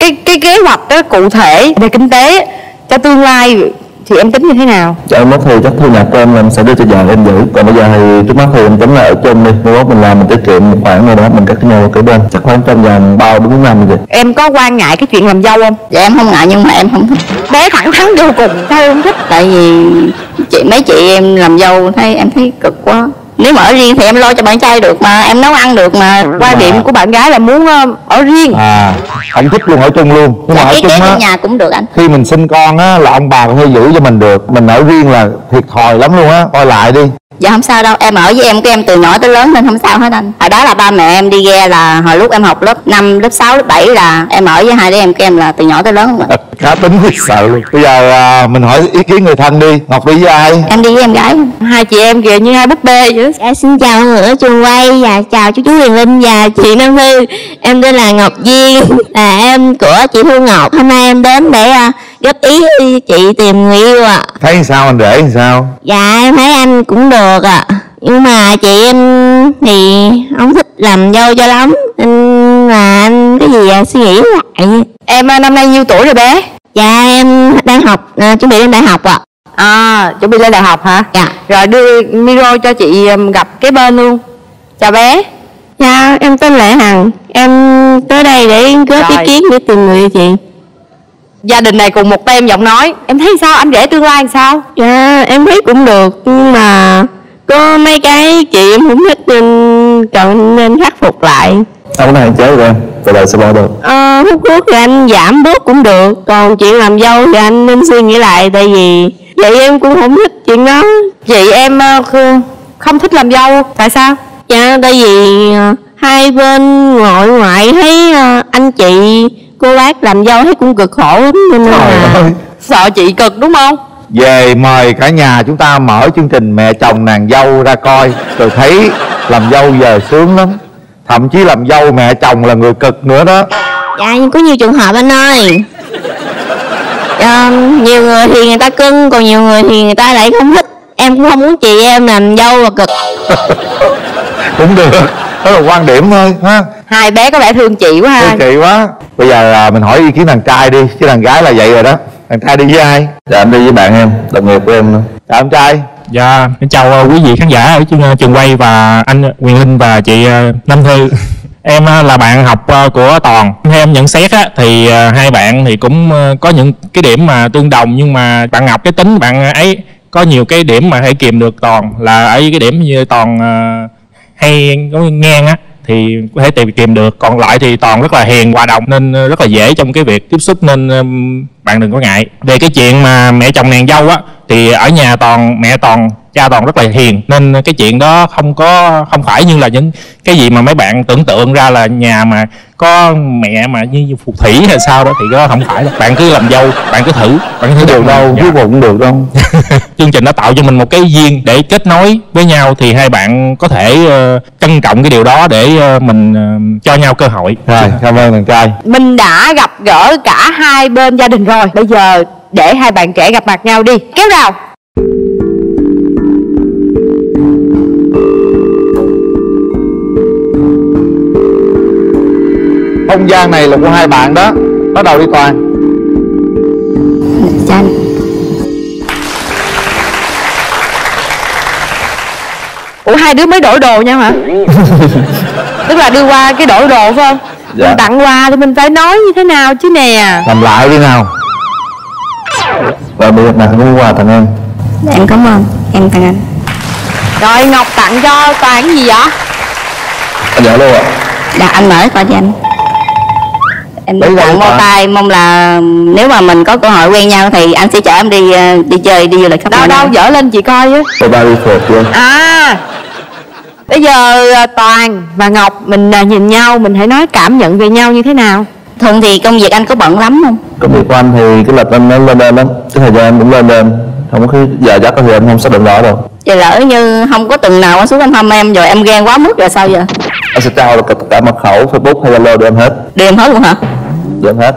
cái cái kế hoạch đó cụ thể về kinh tế cho tương lai thì em tính như thế nào? Dạ em mất thì chắc thu nhập của em là em sẽ đưa cho vợ em giữ. Còn bây giờ thì trước mắt thì em tính là ở chung đi. Nếu mình làm mình tiết kiệm một khoản nào đó mình cắt cái nhau cái bên. Chắc khoảng trong vòng bao đúng năm vậy. Em có quan ngại cái chuyện làm dâu không? Dạ em không ngại nhưng mà em không thích. Bé thẳng thắn vô cùng sao em không thích? Tại vì chị mấy chị em làm dâu thấy em thấy cực quá nếu mà ở riêng thì em lo cho bạn trai được mà em nấu ăn được mà. Quan điểm của bạn gái là muốn ờ, ở riêng. À không thích luôn ở chung luôn. Nhưng mà dạ ở cái chung á nhà cũng được anh. khi mình sinh con á là ông bà có thể giữ cho mình được. Mình ở riêng là thiệt thòi lắm luôn á coi lại đi. Dạ không sao đâu. Em ở với em của em từ nhỏ tới lớn nên không sao hết anh. Hồi đó là ba mẹ em đi ghe là hồi lúc em học lớp 5, lớp 6, lớp 7 là em ở với hai đứa em của em là từ nhỏ tới lớn không ạ? Cá tính thiệt sợ luôn bây giờ à, mình hỏi ý kiến người thân đi. Ngọc đi với ai? Em đi với em gái. Hai chị em kìa như hai búp bê vậy Dạ, xin chào mọi người ở trường quay và chào chú chú Huyền Linh và chị Nam Thư Em tên là Ngọc Duyên là em của chị Thu Ngọc. Hôm nay em đến để à, góp ý chị tìm người yêu ạ. Thấy sao anh rể sao? Dạ em thấy anh cũng được ạ. Nhưng mà chị em thì không thích làm dâu cho lắm Nên là anh cái gì à, suy nghĩ lại. Em ờ, năm nay nhiêu tuổi rồi bé? Dạ em đang học, à, chuẩn bị lên đại học ạ. à chuẩn bị lên đại học hả? Dạ. Rồi đưa micro cho chị ừm, gặp kế bên luôn. Chào bé. Dạ em tên Lệ Hằng. Em tới đây để góp ý Rồi. kiến để tìm người chị. Gia đình này cùng một tem giọng nói. Em thấy sao? Anh rể tương lai làm sao? Dạ em thấy cũng được nhưng mà có mấy cái chị em không thích nên cần nên khắc phục lại. Không có hạn chế rồi em Từ từ sẽ bỏ được. Ờ, hút thuốc thì anh giảm bớt cũng được còn chuyện làm dâu thì anh nên suy nghĩ lại tại vì vậy em cũng không thích chuyện đó. Chị em ờ, không- thích làm dâu. Tại sao? Dạ tại vì ờ, hai bên nội ngoại thấy ờ, anh chị cô bác làm dâu thấy cũng cực khổ lắm nên là ơi. sợ chị cực đúng không? Về mời cả nhà chúng ta mở chương trình mẹ chồng nàng dâu ra coi. Rồi thấy làm dâu giờ sướng lắm. Thậm chí làm dâu mẹ chồng là người cực nữa đó. Dạ nhưng có nhiều trường hợp anh ơi Ờ, Nhiều người thì người ta cưng Còn nhiều người thì người ta lại không thích. Em cũng không muốn chị em làm dâu và cực. Cũng được. Đó là quan điểm thôi ha? Hai bé có vẻ thương chị quá ha. Thưa chị quá. Bây giờ à, mình hỏi ý kiến thằng trai đi chứ thằng gái là vậy rồi đó. Thằng trai đi với ai? Dạ em đi với bạn em đồng nghiệp của em nữa. Dạ em trai. Dạ, xin chào ờ, quý vị khán giả ở trường, trường quay và anh Quyền Linh và chị ờ, Nam Thư. Em à, là bạn học à, của Toàn. Theo em nhận xét á, thì à, hai bạn thì cũng có những cái điểm mà tương đồng nhưng mà bạn Ngọc cái tính bạn ấy có nhiều cái điểm mà hãy kìm được Toàn là ở cái điểm như Toàn hay có ngang á thì có thể tìm kìm được còn lại thì toàn rất là hiền hòa đồng nên rất là dễ trong cái việc tiếp xúc nên bạn đừng có ngại. Về cái chuyện mà mẹ chồng nàng dâu á thì ở nhà toàn mẹ toàn cha toàn rất là hiền. Nên cái chuyện đó không có không phải như là những cái gì mà mấy bạn tưởng tượng ra là nhà mà có mẹ mà như phù thủy hay sao đó thì đó không phải đâu. Bạn cứ làm dâu bạn cứ thử bạn cứ thử được đâu cuối cùng cũng được đâu chương trình đã tạo cho mình một cái duyên để kết nối với nhau thì hai bạn có thể ờ, trân trọng cái điều đó để ờ, mình ờ, cho nhau cơ hội. Rồi cảm ơn thằng trai. Mình đã gặp gỡ cả hai bên gia đình rồi bây giờ để hai bạn trẻ gặp mặt nhau đi. Kéo rào. Không gian này là của hai bạn đó. Bắt đầu đi toàn. Chanh. Ủa hai đứa mới đổi đồ nhau hả? Tức là đưa qua cái đổi đồ phải không? Dạ. mình tặng quà thì mình phải nói như thế nào chứ nè. Làm lại đi nào và bây giờ bạn cũng quà tặng em? Em cảm ơn. Em tặng anh. Rồi ngọc tặng cho toàn cái gì vậy? Anh dạ luôn ạ. Dạ anh mở coi cho anh Em ra tặng mô tay mong là nếu mà mình có cơ hội quen nhau thì anh sẽ chở em đi ờ, đi chơi đi du lịch khắp đâu đâu dở lên chị coi với. Tôi ba đi phượt luôn à bây giờ à, toàn và ngọc mình à, nhìn nhau mình hãy nói cảm nhận về nhau như thế nào Thường thì công việc anh có bận lắm không? công việc của anh thì cái lịch anh nó lên đêm lắm. Cái thời gian em cũng lên đêm. Không có cái giờ giấc thì em không xác định rõ đâu. Vậy lỡ như không có tuần nào anh xuống anh thăm em rồi em ghen quá mức rồi sao giờ? anh sẽ trao được tất cả mật khẩu facebook hay zalo đưa em hết. Đi em hết luôn hả? em hết.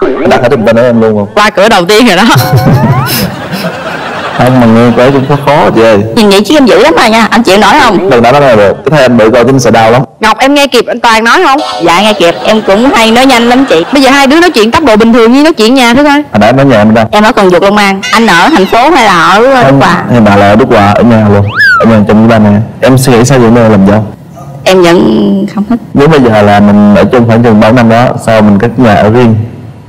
Anh đặt hết thông tin của em luôn không? Qua cửa đầu tiên rồi đó không mà nghe cái cũng khó chị ơi. Nhìn vậy chứ em dữ lắm rồi nha, anh chịu nổi không? đừng nói nó nghe được cái thay anh bị coi chính sẽ đau lắm. Ngọc em nghe kịp anh toàn nói không? Dạ nghe kịp, em cũng hay nói nhanh lắm chị. Bây giờ hai đứa nói chuyện tốc độ bình thường như nói chuyện nhà thôi coi hồi nãy em nói nhà em đâu? Em ở Cần Duộc Long An. Anh ở thành phố hay là ở Đức không Hòa? hay bà là ở Đức Hòa ở nhà luôn. Ở nhà trong ba mẹ. Em suy nghĩ sao vậy nơi làm dâu Em vẫn không thích. Nếu bây giờ là mình ở chung khoảng chừng 4 năm đó sau mình cất nhà ở riêng?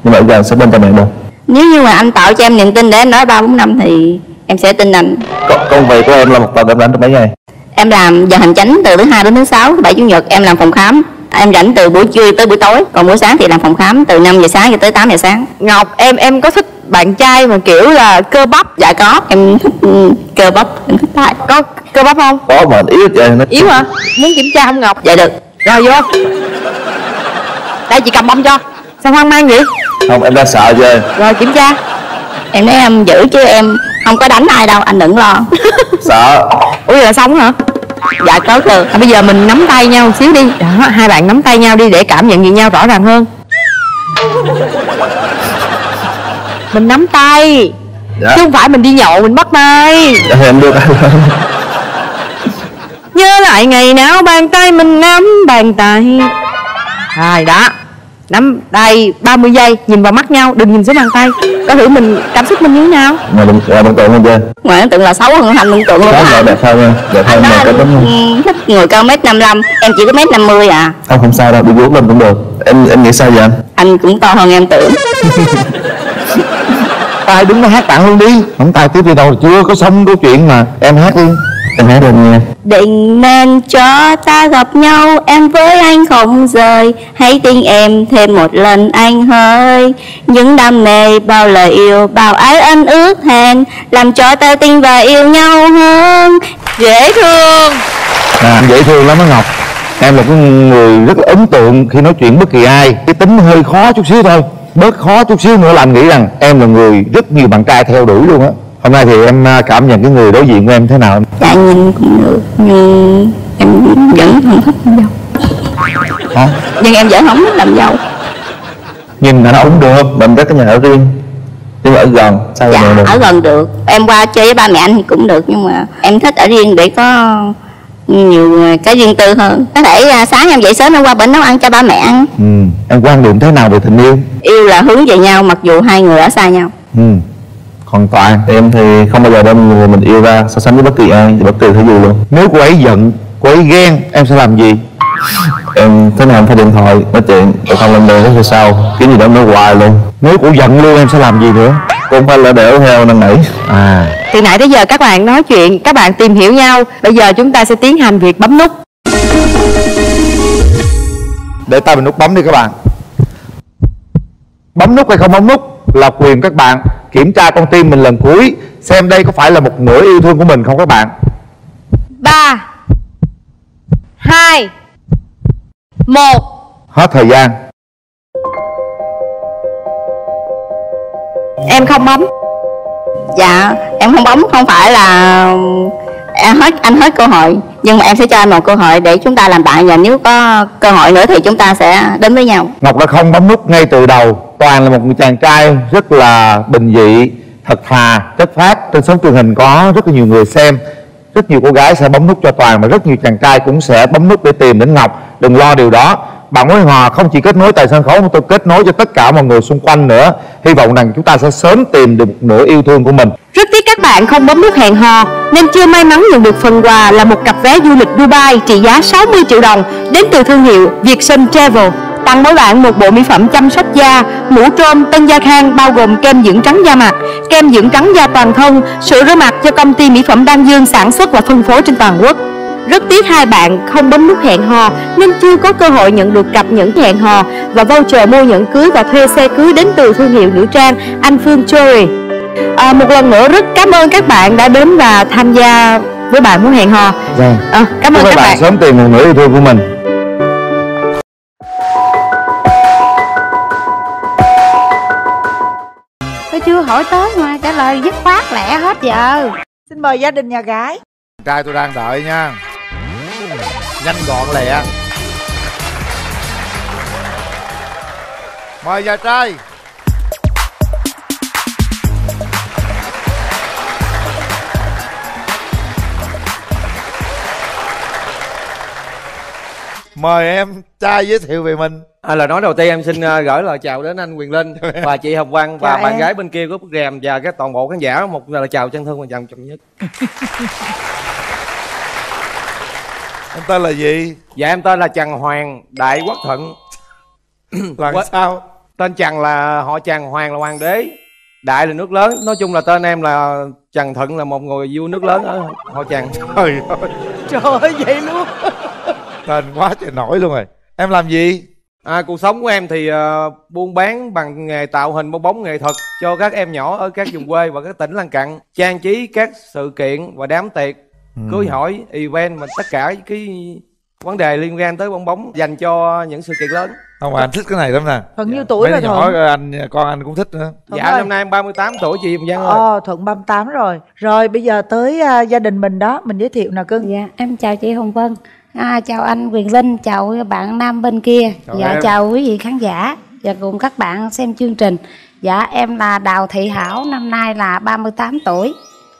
Nhưng mà bây giờ sẽ bên cha mẹ đâu Nếu như mà anh tạo cho em niềm tin để em nói ba bốn năm thì em sẽ tin anh. Công, công việc của em là một tuần em đánh trong mấy ngày? Em làm giờ hành chánh từ thứ hai đến thứ sáu, thứ bảy chủ nhật em làm phòng khám. Em rảnh từ buổi trưa tới buổi tối Còn buổi sáng thì làm phòng khám từ 5 giờ sáng cho tới 8 giờ sáng. Ngọc em em có thích bạn trai mà kiểu là cơ bắp? Dạ có, em thích ừ, cơ bắp, em thích tay có cơ bắp không? Có mà yếu trời nó yếu hả? Muốn kiểm tra không ngọc? Dạ được. Rồi vô. Đây chị cầm bông cho. Sao hoang mang vậy? Không em đang sợ chơi rồi kiểm tra Em nói em giữ chứ em không có đánh ai đâu, anh đừng lo. Sợ. Ủa vậy là xong hả? Dạ tốt được à, bây giờ mình nắm tay nhau một xíu đi. Đó hai bạn nắm tay nhau đi để cảm nhận về nhau rõ ràng hơn. Mình nắm tay. Dạ. Chứ không phải mình đi nhậu mình bắt tay. Dạ em lên nhớ lại ngày nào bàn tay mình nắm bàn tay. Rồi đó nắm tay 30 giây nhìn vào mắt nhau đừng nhìn xuống bàn tay. Có thử mình cảm xúc mình như thế nào? Mà đừng là bằng tượng không chơi Ngoài ấn tượng là xấu hơn thành ấn tượng luôn vợ đẹp hơn nha? Đẹp hơn mà có tính không ừ, thích người cao mét 55 Em chỉ có mét 50 à. Không không sao đâu đi vuốt lên cũng được. Em em nghĩ sao vậy anh? Anh cũng to hơn em tưởng. Ai đứng đó hát tặng luôn đi. Không tài tiếp đi đâu chưa có xong câu chuyện mà. Em hát luôn Định nên cho ta gặp nhau Em với anh không rời. Hãy tin em thêm một lần anh hỡi Những đam mê bao lời yêu Bao ái ân ước hẹn Làm cho ta tin và yêu nhau hơn. Dễ thương. À, dễ thương lắm đó ngọc. Em là cái người rất là ấn tượng khi nói chuyện bất kỳ ai. Cái tính hơi khó chút xíu thôi. Bớt khó chút xíu nữa là anh nghĩ rằng em là người rất nhiều bạn trai theo đuổi luôn á hôm nay thì em à, cảm nhận cái người đối diện của em thế nào? Dạ nhìn cũng được Nhưng em vẫn không thích làm dâu hả? Nhưng em vẫn không thích làm dâu. Nhìn là nó cũng được mình có cái nhà ở riêng. Nhưng mà ở gần sao Dạ được? ở gần được. Em qua chơi với ba mẹ anh thì cũng được Nhưng mà em thích ở riêng để có nhiều cái riêng tư hơn. Có thể à, sáng em dậy sớm em qua bển nấu ăn cho ba mẹ ăn. Ừ. em quan điểm thế nào về tình yêu? Yêu là hướng về nhau mặc dù hai người ở xa nhau. Ừ. còn toàn em thì không bao giờ đem người mình yêu ra so sánh với bất kỳ ai bất kỳ thứ gì luôn. Nếu cô ấy giận cô ấy ghen em sẽ làm gì? Em thế nào em phải điện thoại nói chuyện rồi không lên đường thì sao cái gì đó nói hoài luôn. Nếu cô giận luôn em sẽ làm gì nữa? Cũng phải là đẻo theo năn nỉ. À. Từ nãy tới giờ các bạn nói chuyện các bạn tìm hiểu nhau bây giờ chúng ta sẽ tiến hành việc bấm nút. Để tay mình nút bấm đi các bạn. Bấm nút hay không bấm nút là quyền các bạn kiểm tra con tim mình lần cuối xem đây có phải là một nửa yêu thương của mình không các bạn? Ba hai một. Hết thời gian. Em không bấm. Dạ em không bấm không phải là em hết anh hết cơ hội nhưng mà em sẽ cho anh một cơ hội để chúng ta làm bạn. Và nếu có cơ hội nữa thì chúng ta sẽ đến với nhau. Ngọc đã không bấm nút ngay từ đầu. Toàn là một người chàng trai rất là bình dị Thật thà, chất phát Trên sóng truyền hình có rất là nhiều người xem. Rất nhiều cô gái sẽ bấm nút cho Toàn mà rất nhiều chàng trai cũng sẽ bấm nút để tìm đến Ngọc. Đừng lo điều đó bạn mối Hòa không chỉ kết nối tại sân khấu, mà tôi kết nối cho tất cả mọi người xung quanh nữa. Hy vọng rằng chúng ta sẽ sớm tìm được một nửa yêu thương của mình. Rất tiếc các bạn không bấm nút hẹn hò, nên chưa may mắn nhận được phần quà là một cặp vé du lịch Dubai trị giá 60 triệu đồng đến từ thương hiệu Việt Sơn Travel. Tặng mỗi bạn một bộ mỹ phẩm chăm sóc da, mũ trôm Tân Gia Khang bao gồm kem dưỡng trắng da mặt, kem dưỡng trắng da toàn thân, sữa rửa mặt cho công ty mỹ phẩm Đan Dương sản xuất và phân phối trên toàn quốc rất tiếc hai bạn không bấm nút hẹn hò nên chưa có cơ hội nhận được cặp nhẫn hẹn hò và voucher mua nhẫn cưới và thuê xe cưới đến từ thương hiệu nữ trang Anh Phương Jewelry. À, một lần nữa rất cảm ơn các bạn đã đến và tham gia với bạn muốn hẹn hò. Vâng. À, cảm ơn Chúc các bạn, bạn. sớm tìm một nửa yêu thương của mình. Tôi chưa hỏi tới mà trả lời dứt khoát lẹ hết giờ Xin mời gia đình nhà gái Trai tôi đang đợi nha Nhanh gọn lẹ Mời nhà trai Mời em trai giới thiệu về mình À, lời nói đầu tiên em xin uh, gửi lời chào đến anh Quyền Linh và chị Hồng Văn và Chào bạn em. gái bên kia của bức rèm và cái toàn bộ khán giả một lời chào chân thương trọng trọng nhất. Em tên là gì? Dạ em tên là Trần Hoàng Đại Quốc Thuận. Là Quá- sao? Tên Trần là họ Trần Hoàng là hoàng đế. Đại là nước lớn, nói chung là tên em là Trần Thuận là một người vua nước lớn ở họ Trần. Trời ơi, Trời ơi vậy luôn tên quá trời nổi luôn rồi Em làm gì? À, cuộc sống của em thì ờ, buôn bán bằng nghề tạo hình bong bóng nghệ thuật cho các em nhỏ ở các vùng quê và các tỉnh lân cận trang trí các sự kiện và đám tiệc. Cưới hỏi event và tất cả cái vấn đề liên quan tới bong bóng dành cho những sự kiện lớn. Không mà anh thích cái này lắm nè. Thuận nhiêu tuổi Mấy rồi đứa nhỏ Thuận? anh con anh cũng thích nữa. Thuận dạ ơi. năm nay em 38 tuổi chị Hồng Giang ơi. Ờ Thuận 38 rồi. Rồi bây giờ tới à, gia đình mình đó Mình giới thiệu nào cưng. Dạ em chào chị Hồng Vân. À, Chào anh Quyền Linh Chào bạn nam bên kia. Chào Dạ em. chào quý vị khán giả Và cùng các bạn xem chương trình. Dạ em là Đào Thị Hảo Năm nay là 38 tuổi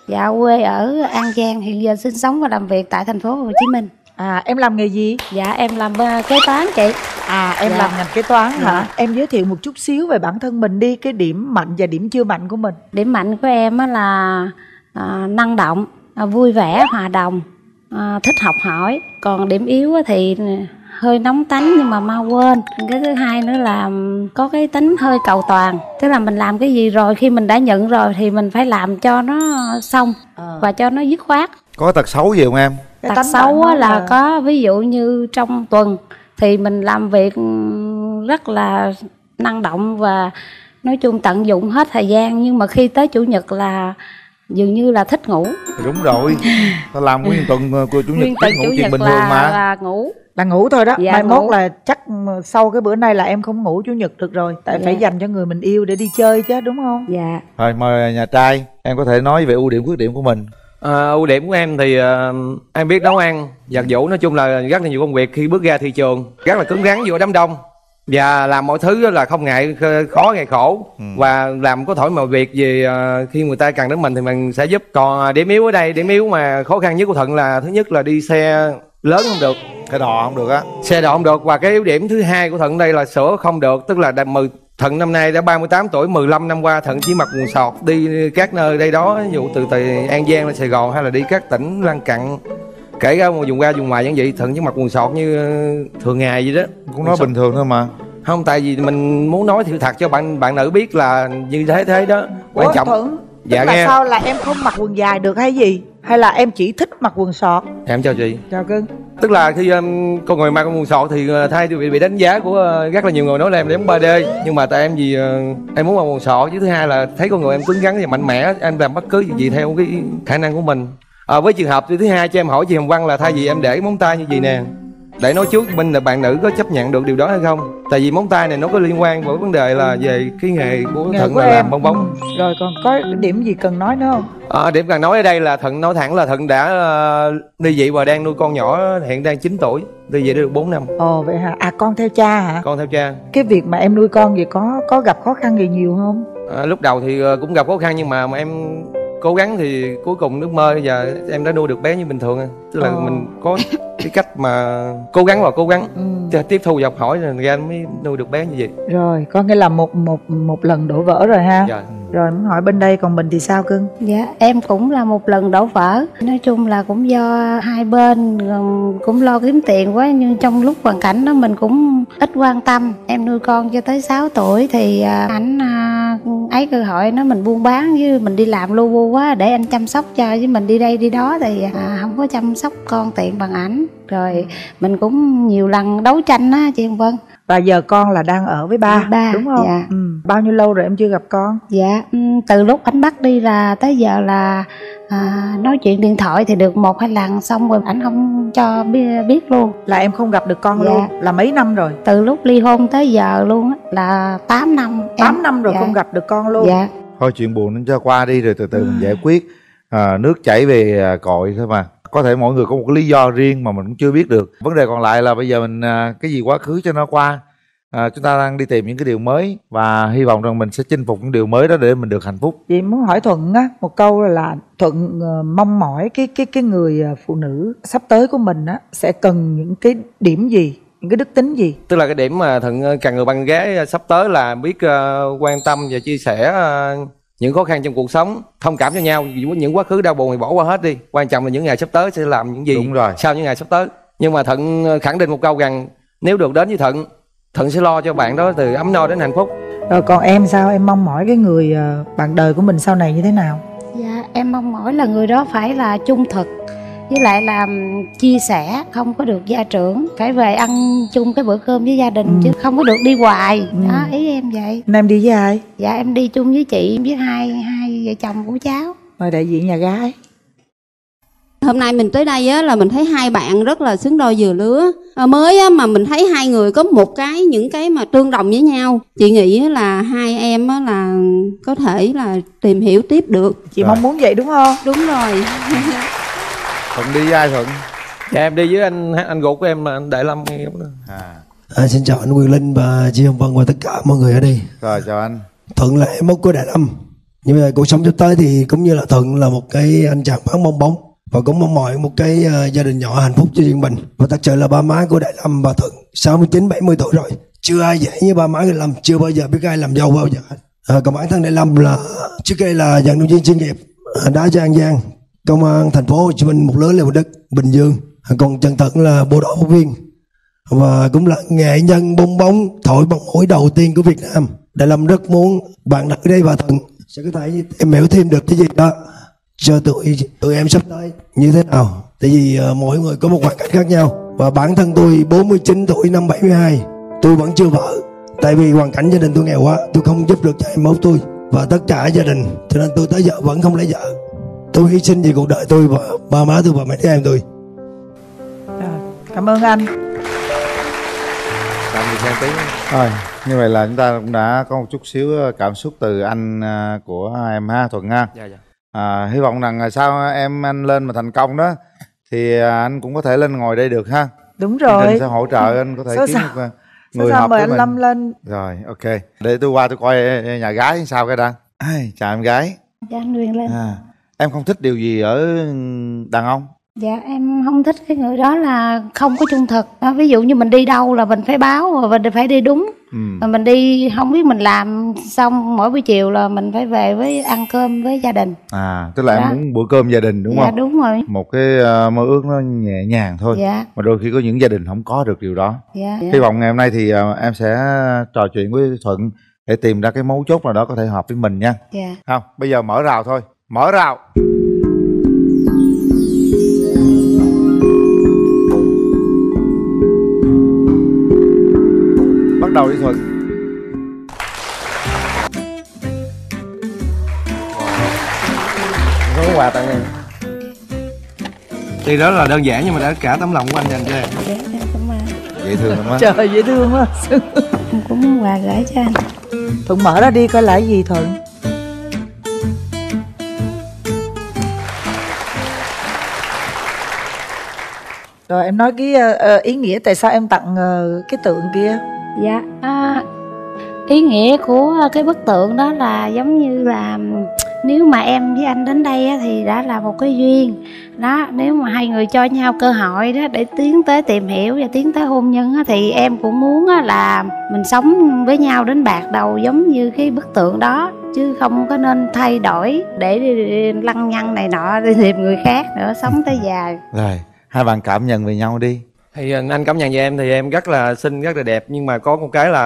Dạ quê ở An Giang Hiện giờ sinh sống và làm việc tại thành phố Hồ Chí Minh À em làm nghề gì? Dạ em làm ờ, kế toán chị À em Dạ. làm ngành kế toán hả? Dạ. Em giới thiệu một chút xíu về bản thân mình đi Cái điểm mạnh và điểm chưa mạnh của mình Điểm mạnh của em á là à, năng động, à, vui vẻ, hòa đồng, à, thích học hỏi. Còn điểm yếu á thì hơi nóng tánh nhưng mà mau quên. Cái thứ hai nữa là có cái tính hơi cầu toàn. Tức là mình làm cái gì rồi khi mình đã nhận rồi thì mình phải làm cho nó xong và cho nó dứt khoát. Có tật xấu gì không em? Cái Tật xấu nói là có ví dụ như trong tuần thì mình làm việc rất là năng động và nói chung tận dụng hết thời gian nhưng mà khi tới chủ nhật là dường như là thích ngủ. Đúng rồi. Ta làm nguyên tuần ờ, của chủ nhật tuần ngủ chủ chuyện bình là, thường mà. là ngủ. Là ngủ thôi đó. Dạ, Mai ngủ. mốt là chắc sau cái bữa nay là em không ngủ chủ nhật được rồi. Tại Dạ. phải dành cho người mình yêu để đi chơi chứ đúng không? dạ. Rồi mời nhà trai Em có thể nói về ưu điểm khuyết điểm của mình. À, ưu điểm của em thì ờ, em biết nấu ăn giặt giũ nói chung là rất là nhiều công việc khi bước ra thị trường. Rất là cứng rắn giữa đám đông và làm mọi thứ là không ngại khó ngại khổ. Ừ. và làm có thổi mọi việc gì ờ, khi người ta cần đến mình thì mình sẽ giúp. Còn điểm yếu ở đây điểm yếu mà khó khăn nhất của thuận là thứ nhất là đi xe lớn không được. Cái đò không được á. Xe đò không được. Và cái yếu điểm thứ hai của thuận đây là sửa không được. Tức là mười Thận năm nay đã 38 tuổi, 15 năm qua Thận chỉ mặc quần sọt đi các nơi đây đó, ví dụ từ từ An Giang lên Sài Gòn hay là đi các tỉnh lân cận kể cả vùng qua vùng ngoài như vậy Thận chỉ mặc quần sọt như ờ, thường ngày vậy đó. Cũng nói bình thường thôi mà. Không tại vì mình muốn nói sự thật cho bạn bạn nữ biết là như thế thế đó. Quan Ủa, trọng Thuận, dạ tức là nghe. sao là em không mặc quần dài được hay gì? Hay là em chỉ thích mặc quần sọt? Em chào chị. Chào cưng. Tức là khi um, con người mang con quần sọt thì uh, thay bị bị đánh giá của uh, rất là nhiều người nói là em đếm 3D nhưng mà tại em vì uh, em muốn mặc quần sọt với thứ hai là thấy con người em cứng rắn và mạnh mẽ em làm bất cứ gì, gì theo cái khả năng của mình à, với trường hợp thứ hai cho em hỏi chị Hồng Văn là thay vì em để móng tay như vậy nè để nói trước bên là bạn nữ có chấp nhận được điều đó hay không? Tại vì móng tay này nó có liên quan với vấn đề là về cái nghề của Nghề thận của là em. làm bong bóng. Rồi còn có điểm gì cần nói nữa không? À, điểm cần nói ở đây là Thận nói thẳng là Thận đã uh, ly dị và đang nuôi con nhỏ hiện đang 9 tuổi ly dị được 4 năm. Ồ vậy hả? À con theo cha hả? Con theo cha. Cái việc mà em nuôi con vậy có có gặp khó khăn gì nhiều không? À, lúc đầu thì ờ, cũng gặp khó khăn nhưng mà, mà em cố gắng thì cuối cùng ước mơ và em đã nuôi được bé như bình thường à. tức là Ờ. mình có cái cách mà cố gắng và cố gắng Ừ. tiếp thu học hỏi rồi ra mới nuôi được bé như vậy rồi có nghĩa là một một một lần đổ vỡ rồi ha Dạ rồi muốn hỏi bên đây còn mình thì sao cưng Dạ, em cũng là một lần đổ vỡ. Nói chung là cũng do hai bên ờ, cũng lo kiếm tiền quá nhưng trong lúc hoàn cảnh đó mình cũng ít quan tâm. Em nuôi con cho tới 6 tuổi thì ờ, ảnh ờ, ấy cơ hội nó mình buôn bán với mình đi làm lu bu quá để anh chăm sóc cho với mình đi đây đi đó thì không có chăm sóc con tiện bằng ảnh. Rồi mình cũng nhiều lần đấu tranh á chị Vân và giờ con là đang ở với ba, Ba, đúng không dạ. ừ. bao nhiêu lâu rồi em chưa gặp con Dạ, ừm, từ lúc anh bắt đi là tới giờ là à, nói chuyện điện thoại thì được một hai lần xong rồi anh không cho biết, luôn. là em không gặp được con Dạ. luôn là mấy năm rồi Từ lúc ly hôn tới giờ luôn á là 8 năm. 8 năm rồi dạ. không gặp được con luôn Dạ. thôi chuyện buồn nó cho qua đi rồi từ từ mình giải quyết à, nước chảy về à, cội thôi mà có thể mỗi người có một cái lý do riêng mà mình cũng chưa biết được. Vấn đề còn lại là bây giờ mình à, cái gì quá khứ cho nó qua. À, chúng ta đang đi tìm những cái điều mới và hy vọng rằng mình sẽ chinh phục những điều mới đó để mình được hạnh phúc. Chị muốn hỏi Thuận á một câu là Thuận ờ, mong mỏi cái cái cái người ờ, phụ nữ sắp tới của mình á sẽ cần những cái điểm gì, những cái đức tính gì? tức là cái điểm mà Thận ờ, cần người bạn gái sắp tới là biết ờ, quan tâm và chia sẻ ờ, những khó khăn trong cuộc sống thông cảm cho nhau những quá khứ đau buồn thì bỏ qua hết đi quan trọng là những ngày sắp tới sẽ làm những gì Đúng rồi. sau những ngày sắp tới nhưng mà Thận ờ, khẳng định một câu rằng nếu được đến với Thận Thận sẽ lo cho bạn đó từ ấm no đến hạnh phúc Rồi còn em sao? Em mong mỏi cái người ờ, bạn đời của mình sau này như thế nào? Dạ, em mong mỏi là người đó phải là trung thực với lại là chia sẻ không có được gia trưởng phải về ăn chung cái bữa cơm với gia đình Ừ. chứ không có được đi hoài Ừ. đó ý em vậy em đi với ai? dạ em đi chung với chị với hai hai vợ chồng của cháu Mời đại diện nhà gái. Hôm nay mình tới đây á, là mình thấy hai bạn rất là xứng đôi vừa lứa à, mới á, mà mình thấy hai người có một cái những cái mà tương đồng với nhau chị nghĩ á, là hai em á, là có thể là tìm hiểu tiếp được Chị mong muốn vậy đúng không? đúng rồi thuận đi với ai thuận dạ em đi với anh anh ruột của em là anh Đại Lâm à À, xin chào anh Quyền Linh và chị Hồng Vân và tất cả mọi người ở đây. rồi chào anh Thuận là em út của Đại Lâm. Nhưng mà cuộc sống sắp tới thì cũng như là Thuận là một cái anh chàng bán bong bóng và cũng mong mỏi một cái ờ, gia đình nhỏ hạnh phúc cho riêng mình. Và thật sự là ba má của Đại Lâm và Thuận 69 70 tuổi rồi. Chưa ai dễ như ba má của Đại Lâm, chưa bao giờ biết ai làm giàu bao giờ. À, còn bản thân Đại Lâm là trước đây là vận động viên chuyên nghiệp à, đá cho An Giang, công an thành phố Hồ Chí Minh một lứa là Văn Đức, Bình Dương. Còn Trần thật là bộ đội phóng viên và cũng là nghệ nhân bong bóng thổi bằng mũi đầu tiên của Việt Nam. Đại làm rất muốn bạn đặt đây và Thuận sẽ có thể em hiểu thêm được cái gì đó cho tụi tụi em sắp tới như thế nào. Tại vì uh, mỗi người có một hoàn cảnh khác nhau và bản thân tôi 49 tuổi năm 72 tôi vẫn chưa vợ. Tại vì hoàn cảnh gia đình tôi nghèo quá, tôi không giúp được cho em mẫu tôi và tất cả gia đình, cho nên tôi tới giờ vẫn không lấy vợ. Tôi hy sinh vì cuộc đời tôi và ba má tôi và đứa em tôi. Rồi, cảm ơn anh. tạm biệt tí rồi như vậy là chúng ta cũng đã có một chút xíu ờ, cảm xúc từ anh à, của em ha thuận ha dạ dạ à, hy vọng rằng là sau em anh lên mà thành công đó thì à, anh cũng có thể lên ngồi đây được ha Đúng Chương rồi. trình sẽ hỗ trợ anh có thể Số kiếm sao? được, Người sao hợp mời anh mình. Lâm lên rồi ok để tôi qua tôi coi nhà gái sao cái đã chào em gái Dạ anh Huyền lên à, em không thích điều gì ở đàn ông? Dạ em không thích cái người đó là không có trung thực đó, Ví dụ như mình đi đâu là mình phải báo và mình phải đi đúng. Ừ. Mà mình đi không biết mình làm xong mỗi buổi chiều là mình phải về với ăn cơm với gia đình. À tức là Dạ. em muốn bữa cơm gia đình đúng Dạ không? đúng rồi. Một cái ờ, mơ ước nó nhẹ nhàng thôi. Dạ. mà đôi khi có những gia đình không có được điều đó. Dạ. hy vọng ngày hôm nay thì ờ, em sẽ trò chuyện với thuận để tìm ra cái mấu chốt nào đó có thể hợp với mình nha. Dạ. Không bây giờ mở rào thôi mở rào. Bắt đầu đi thuận. Có quà tặng em. Thì đó là đơn giản nhưng mà đã cả tấm lòng của anh dành cho em. Dạ em cũng à, dễ thương lắm á. Trời dễ thương quá. Em cũng muốn quà gửi cho anh. Thuận mở ra đi coi cái gì thuận rồi em nói cái ờ, ờ, ý nghĩa tại sao em tặng ờ, cái tượng kia? Dạ à, Ý nghĩa của cái bức tượng đó là giống như là nếu mà em với anh đến đây á, thì đã là một cái duyên. Đó nếu mà hai người cho nhau cơ hội đó để tiến tới tìm hiểu và tiến tới hôn nhân á, thì em cũng muốn á, là mình sống với nhau đến bạc đầu giống như cái bức tượng đó chứ không có nên thay đổi để lăng nhăng này nọ đi tìm người khác nữa sống tới già. Rồi hai bạn cảm nhận về nhau đi. Thì ờ, anh cảm nhận về em thì em rất là xinh rất là đẹp. Nhưng mà có một cái là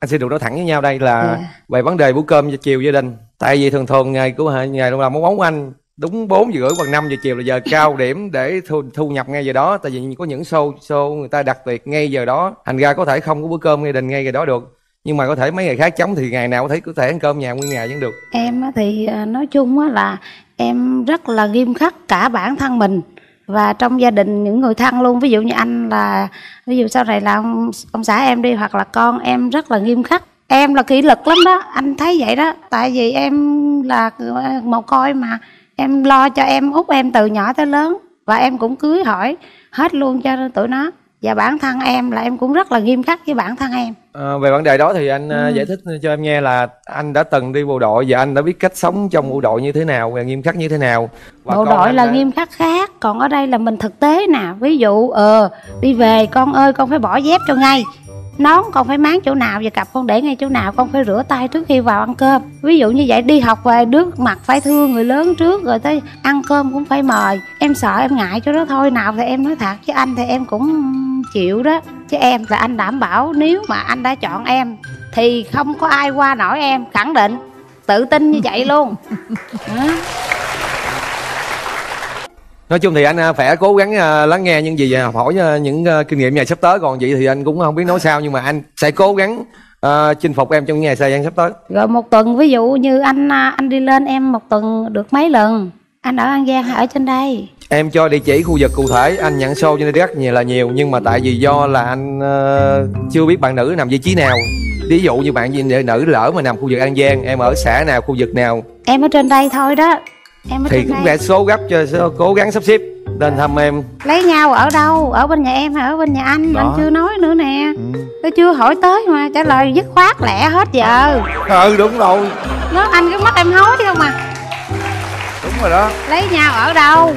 anh sẽ được nói thẳng với nhau đây là Dạ. về vấn đề bữa cơm cho chiều gia đình. Tại vì thường thường ngày của ngày là món món của anh đúng 4 giờ rưỡi hoặc 5 giờ chiều là giờ cao điểm để thu, thu nhập ngay giờ đó. Tại vì có những show show người ta đặt tuyệt ngay giờ đó. Thành ra có thể không có bữa cơm gia đình ngay giờ đó được. Nhưng mà có thể mấy ngày khác chống thì ngày nào có thể có thể ăn cơm nhà nguyên ngày vẫn được. Em á thì à, nói chung á là em rất là nghiêm khắc cả bản thân mình và trong gia đình những người thân luôn ví dụ như anh là ví dụ sau này là ông, ông xã em đi hoặc là con em rất là nghiêm khắc. Em là kỷ luật lắm đó anh thấy vậy đó. Tại vì em là một coi mà em lo cho em út em từ nhỏ tới lớn và em cũng cưới hỏi hết luôn cho tụi nó và bản thân em là em cũng rất là nghiêm khắc với bản thân em. Ờ, về vấn đề đó thì anh ờ, Ừ. giải thích cho em nghe là anh đã từng đi bộ đội và anh đã biết cách sống trong bộ đội như thế nào và nghiêm khắc như thế nào. Và bộ đội là đã- nghiêm khắc khác còn ở đây là mình thực tế nè. Ví dụ ờ đi về con ơi con phải bỏ dép cho ngay nón con phải máng chỗ nào và cặp con để ngay chỗ nào. Con phải rửa tay trước khi vào ăn cơm. Ví dụ như vậy đi học về nước mặt phải thương người lớn trước rồi tới ăn cơm cũng phải mời. Em sợ em ngại chỗ đó thôi nào thì em nói thật chứ anh thì em cũng chịu đó. Chứ em là anh đảm bảo nếu mà anh đã chọn em thì không có ai qua nổi em khẳng định. Tự tin như vậy luôn. nói chung thì anh ờ, phải cố gắng ờ, lắng nghe những gì học hỏi ờ, những kinh nghiệm ngày sắp tới. Còn vậy thì anh cũng không biết nói sao nhưng mà anh sẽ cố gắng ờ, chinh phục em trong những ngày thời gian sắp tới. Rồi một tuần ví dụ như anh à, anh đi lên em một tuần được mấy lần? Anh ở An Giang hay ở trên đây. Em cho địa chỉ khu vực cụ thể anh nhận show trên rất nhiều là nhiều nhưng mà tại vì do là anh ờ, chưa biết bạn nữ nằm vị trí nào. Ví dụ như bạn nữ lỡ mà nằm khu vực an giang em ở xã nào khu vực nào? Em ở trên đây thôi đó Em ở thì cũng đây. sẽ số gấp cho cố gắng sắp xếp lên thăm em. Lấy nhau ở đâu? Ở bên nhà em hay ở bên nhà anh? Đó. Anh chưa nói nữa nè. Tôi chưa hỏi tới mà trả lời dứt khoát lẹ hết giờ. Ừ đúng rồi. Nó anh cái mắt em hối không à? Đúng rồi đó. Lấy nhau ở đâu?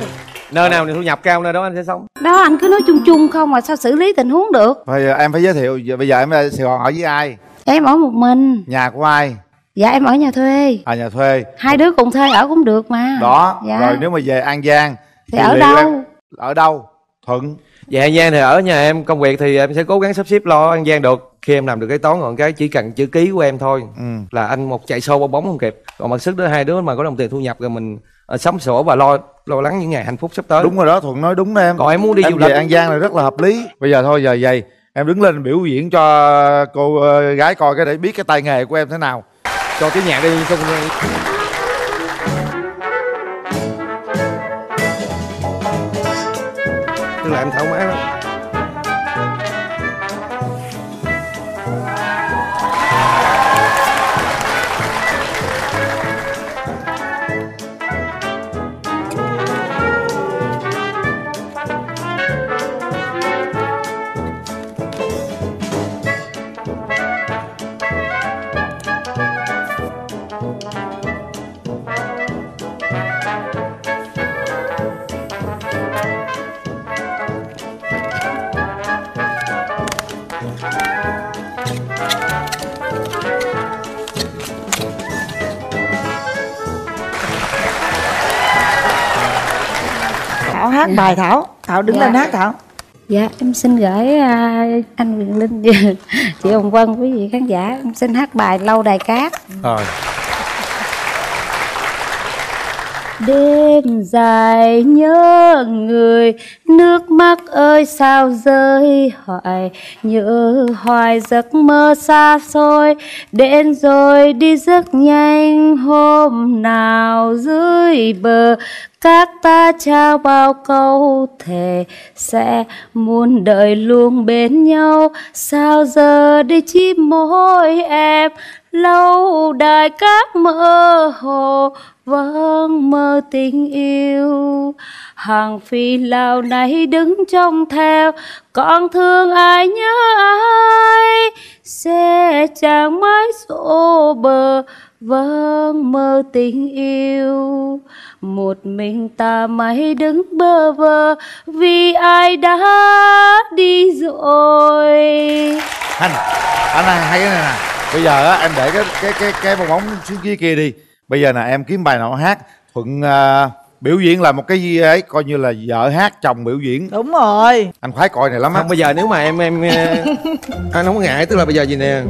nơi nào thì thu nhập cao nơi đó anh sẽ sống. Đó anh cứ nói chung chung không mà sao xử lý tình huống được? Bây giờ em phải giới thiệu bây giờ em ở Sài Gòn ở với ai? Em ở một mình. Nhà của ai Dạ em ở nhà thuê. À nhà thuê. Hai đứa cùng thuê ở cũng được mà. Đó dạ. rồi nếu mà về An Giang Thì ở liệu đâu? em- ở đâu? Thuận. Dạ An Giang thì ở nhà em công việc thì em sẽ cố gắng sắp xếp lo An Giang được. Khi em làm được cái toán còn cái chỉ cần chữ ký của em thôi Ừ. là anh một chạy sâu bong bóng không kịp. Còn mặt sức đứa hai đứa mà có đồng tiền thu nhập rồi mình uh, sắm sổ và lo lo lắng những ngày hạnh phúc sắp tới. Đúng rồi đó thuận nói đúng đó em. Còn em muốn đi em du về lịch An Giang là rất là hợp lý. Bây giờ thôi giờ vậy. Em đứng lên biểu diễn cho cô ờ, gái coi cái để biết cái tay nghề của em thế nào cho cái nhạc đi không tức là em thoải hát bài thảo thảo đứng Dạ. lên hát thảo Dạ, em xin gửi à, anh Quyền Linh chị Hồng Vân quý vị khán giả em xin hát bài Lâu Đài Cát. rồi Đêm dài nhớ người, Nước mắt ơi sao rơi hoài? Nhớ hoài giấc mơ xa xôi, Đến rồi đi rất nhanh. Hôm nào dưới bờ, các ta trao bao câu thề, sẽ muôn đời luôn bên nhau. Sao giờ đi chỉ mỗi em, lâu đài các mơ hồ? Vâng mơ tình yêu. Hàng phi lao này đứng trông theo. Con thương ai nhớ ai? Sẽ chẳng mãi xô bờ. Vâng mơ tình yêu. Một mình ta mãi đứng bơ vơ. Vì ai đã đi rồi? Anh anh này hay cái này nè. Bây giờ á, em để cái cái cái cái bong bóng xuống dưới kia đi bây giờ nè em kiếm bài nào hát. Thuận à, biểu diễn là một cái gì ấy coi như là vợ hát chồng biểu diễn. Đúng rồi. Anh khoái coi này lắm á. Không bây giờ nếu mà em em ờ, anh không có ngại tức là bây giờ gì nè?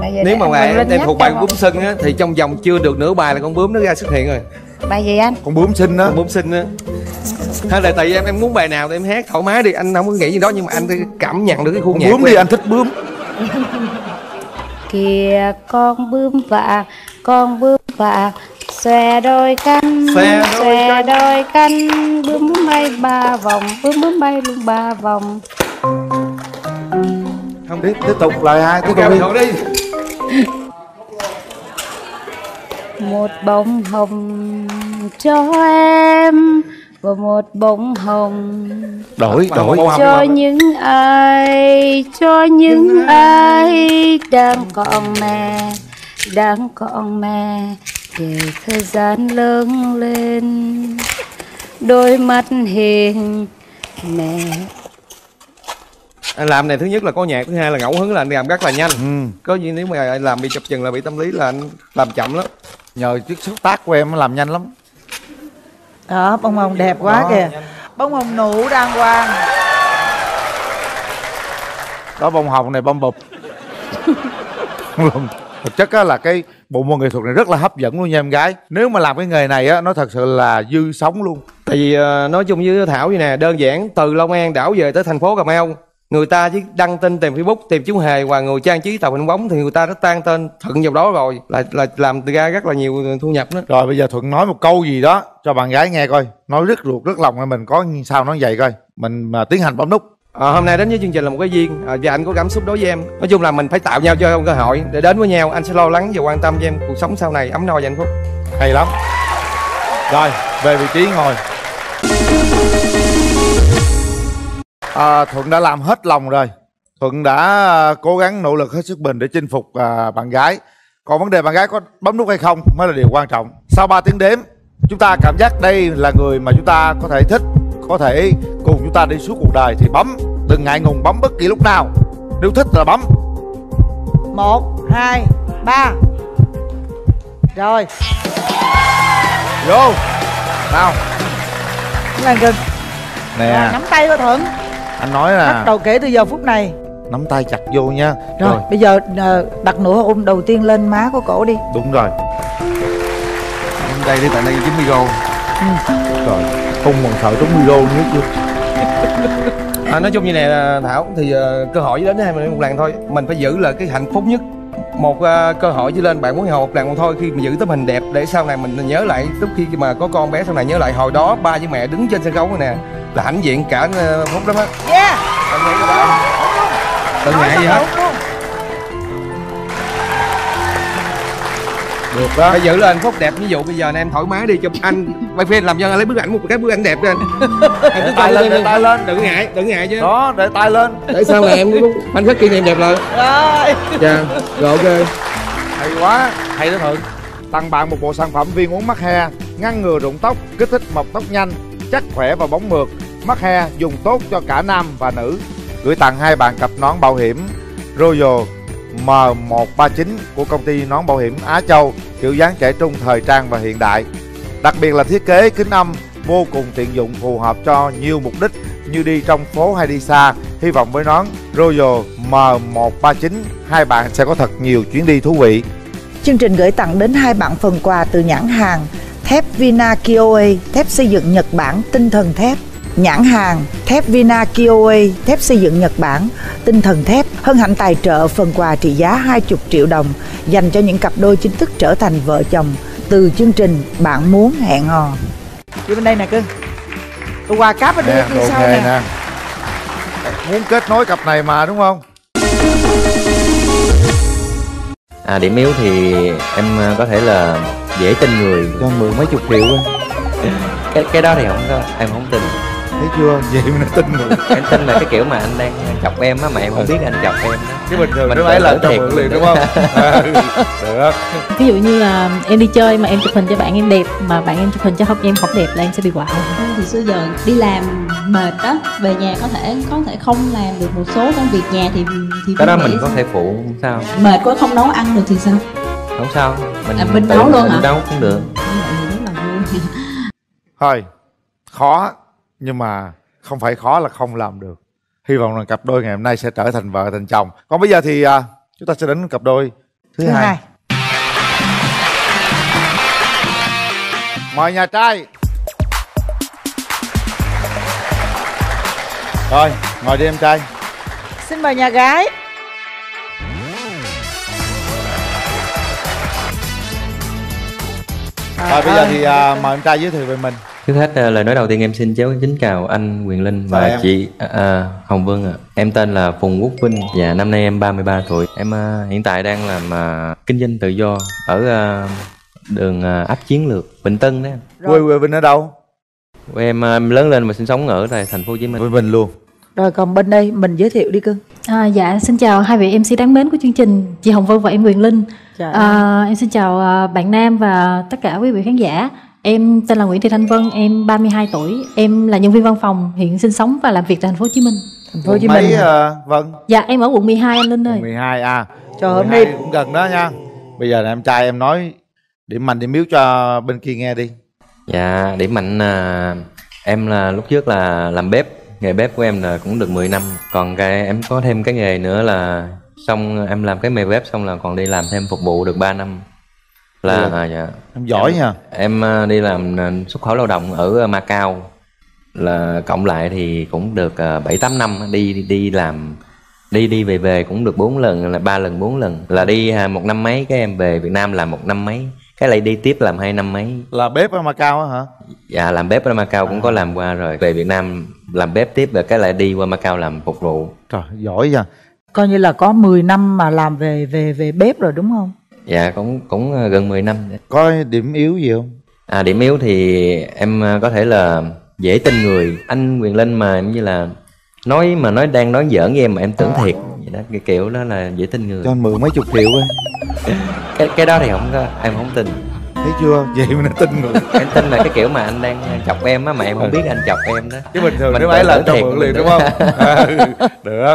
Bây giờ nếu mà anh em, thuộc bài con bướm sưng á thì trong vòng chưa được nửa bài là con bướm nó ra xuất hiện rồi. Bài gì anh? Con bướm xinh đó con bướm xinh á. Hay là tại vì em em muốn bài nào thì em hát thoải mái đi. Anh không có nghĩ gì đó nhưng mà anh cảm nhận được cái khu con nhạc bướm đi em. anh thích bướm. Kìa con bướm vàng con bướm vàng xòe đôi cánh Xòe đôi xòe đôi cánh bướm bướm bay ba vòng bướm bướm bay luôn ba vòng. Không tiếp tiếp tục lời hai tiếp tục đi. một bông hồng cho em và một bông hồng đổi đổi. cho những ai cho những ai. đang còn mẹ đang còn mẹ để thời gian lớn lên. Đôi mắt hiền mẹ. Anh làm này thứ nhất là có nhạc thứ hai là ngẫu hứng là anh làm rất là nhanh. Ừ. có gì nếu mà anh làm bị chập chừng là bị tâm lý là anh làm chậm lắm. Nhờ chiếc xúc tác của em nó làm nhanh lắm. Đó bông hồng đẹp quá Đó, kìa. Bông hồng nụ đàng hoàng. Đó bông hồng này bông bụp thực chất á là cái bộ môn nghệ thuật này rất là hấp dẫn luôn nha em gái. Nếu mà làm cái nghề này á nó thật sự là dư sống luôn. Tại vì ờ, nói chung với thảo vậy nè đơn giản từ long an đảo về tới thành phố cà mau người ta chỉ đăng tin tìm facebook tìm chú hề và người trang trí tàu hình bóng thì người ta đã tan tên thuận vào đó rồi là là làm ra rất là nhiều thu nhập đó. Rồi bây giờ thuận nói một câu gì đó cho bạn gái nghe coi. Nói rất ruột rất lòng mình có sao nói vậy coi. Mình mà tiến hành bấm nút À, hôm nay đến với chương trình là một cái duyên. À, và anh có cảm xúc đối với em. Nói chung là mình phải tạo nhau cho cơ hội để đến với nhau. Anh sẽ lo lắng và quan tâm cho em cuộc sống sau này. Ấm no và hạnh phúc. Hay lắm. Rồi về vị trí ngồi. À, thuận đã làm hết lòng rồi. Thuận đã cố gắng nỗ lực hết sức mình để chinh phục à, bạn gái. Còn vấn đề bạn gái có bấm nút hay không mới là điều quan trọng. Sau 3 tiếng đếm chúng ta cảm giác đây là người mà chúng ta có thể thích có thể cùng chúng ta đi suốt cuộc đời thì bấm. Đừng ngại ngùng bấm bất kỳ lúc nào. Nếu thích là bấm. Một hai ba. Rồi. Vô. Nào. Lên gần. Nè. Nắm tay của thuận anh nói bắt là đầu kể từ giờ phút này. Nắm tay chặt vô nha. Rồi, bây giờ ờ, đặt nụ hôn đầu tiên lên má của cổ đi. Đúng rồi. Đây đi tại đây dính micro rồi không còn sợ trúng micro nữa chứ. À, nói chung như này là thảo thì ờ, cơ hội đến với hai mình một lần thôi. Mình phải giữ là cái hạnh phúc nhất. Một ờ, cơ hội chỉ lên bạn muốn hầu một lần một thôi khi mà giữ tấm hình đẹp để sau này mình nhớ lại lúc khi mà có con bé sau này nhớ lại hồi đó ba với mẹ đứng trên sân khấu này nè là hãnh diện cả ờ, phút lắm á. Yeah. Nghĩ đừng ngại gì hết được đó. Phải giữ là hạnh phúc đẹp. Ví dụ bây giờ này em thoải mái đi chụp anh quay phim làm cho anh lấy bức ảnh một cái bức ảnh đẹp cho anh cứ tay lên để tay lên đừng ngại đừng ngại chứ. Đó để tay lên. Để sau này em anh phát kỷ niệm đẹp lại. Rồi. Dạ rồi ok. Hay quá. Hay đó thuận tặng bạn một bộ sản phẩm viên uống mắc he ngăn ngừa rụng tóc kích thích mọc tóc nhanh chắc khỏe và bóng mượt. Mắc he dùng tốt cho cả nam và nữ. Gửi tặng hai bạn cặp nón bảo hiểm Royal M139 của công ty nón bảo hiểm Á Châu kiểu dáng trẻ trung thời trang và hiện đại đặc biệt là thiết kế kính âm vô cùng tiện dụng phù hợp cho nhiều mục đích như đi trong phố hay đi xa. Hy vọng với nón Royal M139 hai bạn sẽ có thật nhiều chuyến đi thú vị. Chương trình gửi tặng đến hai bạn phần quà từ nhãn hàng thép Vina Kioe, thép xây dựng Nhật Bản tinh thần thép. Nhãn hàng thép Vina Kioe, thép xây dựng Nhật Bản, tinh thần thép hân hạnh tài trợ phần quà trị giá 20 triệu đồng dành cho những cặp đôi chính thức trở thành vợ chồng từ chương trình Bạn muốn hẹn hò. Đi bên đây nè cưng. Tôi qua cáp phía đồ sau nè. nè. Muốn kết nối cặp này mà đúng không? À điểm yếu thì em ờ, có thể là dễ tin người Cho mượn mấy chục triệu á cái cái đó thì không có em không tin Thấy chưa? Vậy mà nó tin rồi em tin là cái kiểu mà anh đang chọc em á mà em không biết anh chọc em đó Chứ bình thường Mình ấy là thiệt mượn liền đúng không? Ừ, Được. Ví dụ như là em đi chơi mà em chụp hình cho bạn em đẹp mà bạn em chụp hình cho không em không đẹp là em sẽ bị quạo thì xưa giờ đi làm mệt đó về nhà có thể có thể không làm được một số công việc nhà thì thì cái đó mình có sao? thể phụ không sao. Mệt quá không nấu ăn được thì sao? Không sao. Mình À, mình nấu luôn mình hả? nấu cũng được. Thôi Khó Nhưng mà không phải khó là không làm được Hy vọng rằng cặp đôi ngày hôm nay sẽ trở thành vợ thành chồng Còn bây giờ thì à, chúng ta sẽ đến cặp đôi thứ, Thứ hai. hai. Mời nhà trai Rồi ngồi đi em trai Xin mời nhà gái. Rồi bây giờ thì à, mời em trai giới thiệu về mình Trước hết ờ, lời nói đầu tiên em xin cháu kính chào anh Quyền Linh và em. chị à, Hồng Vân ạ. Em tên là Phùng Quốc Vinh và năm nay em 33 tuổi. Em à, hiện tại đang làm à, kinh doanh tự do ở à, đường à, ấp chiến lược Bình Tân đó. Quê quê Vinh ở đâu? Quê em, à, em lớn lên và sinh sống ở tại thành phố Hồ Chí Minh. Quê Vinh luôn. Rồi còn bên đây mình giới thiệu đi cưng. À, dạ xin chào hai vị MC đáng mến của chương trình chị Hồng Vân và em Quyền Linh Chào à, em xin chào à, bạn Nam và tất cả quý vị khán giả em tên là Nguyễn Thị Thanh Vân em 32 tuổi. Em là nhân viên văn phòng hiện sinh sống và làm việc tại thành phố Hồ Chí Minh. Thành phố Hồ Chí Minh mấy, à, Vân? Dạ em ở quận 12 anh Linh ơi. 12 à. Trời hôm 12 nay cũng gần đó nha. Bây giờ là em trai em nói Điểm mạnh điểm yếu cho bên kia nghe đi. Dạ, điểm mạnh à, em là lúc trước là làm bếp, nghề bếp của em là cũng được 10 năm. Còn cái em có thêm cái nghề nữa là xong em làm cái nghề bếp xong là còn đi làm thêm phục vụ được 3 năm. Là Ủa, à, dạ. em giỏi nha. Em à, đi làm à, xuất khẩu lao động ở Macau là cộng lại thì cũng được à, 7 8 năm đi đi, đi làm đi đi về về cũng được 4 lần là ba lần 4 lần là đi à, một năm mấy cái em về Việt Nam làm một năm mấy cái lại đi tiếp làm hai năm mấy Là bếp ở Macau á hả? Dạ làm bếp ở Macau cũng có làm qua rồi Về Việt Nam làm bếp tiếp rồi cái lại đi qua Macau làm phục vụ Trời giỏi nha coi như là có 10 năm mà làm về về về bếp rồi đúng không? Dạ cũng cũng ờ, gần 10 năm Có điểm yếu gì không? À điểm yếu thì em ờ, có thể là dễ tin người. Anh Quyền Linh mà em như là Nói mà nói đang nói giỡn với em mà em tưởng thiệt. Vậy đó, Cái kiểu đó là dễ tin người. Cho anh mượn mấy chục triệu ấy cái, cái đó thì không có em không tin Thấy chưa? Vậy mà nó tin người. Em tin là cái kiểu mà anh đang chọc em á mà em không biết anh chọc em đó. Chứ bình thường Mình nếu ấy là thiệt mượn liền đúng không? Ừ, Được.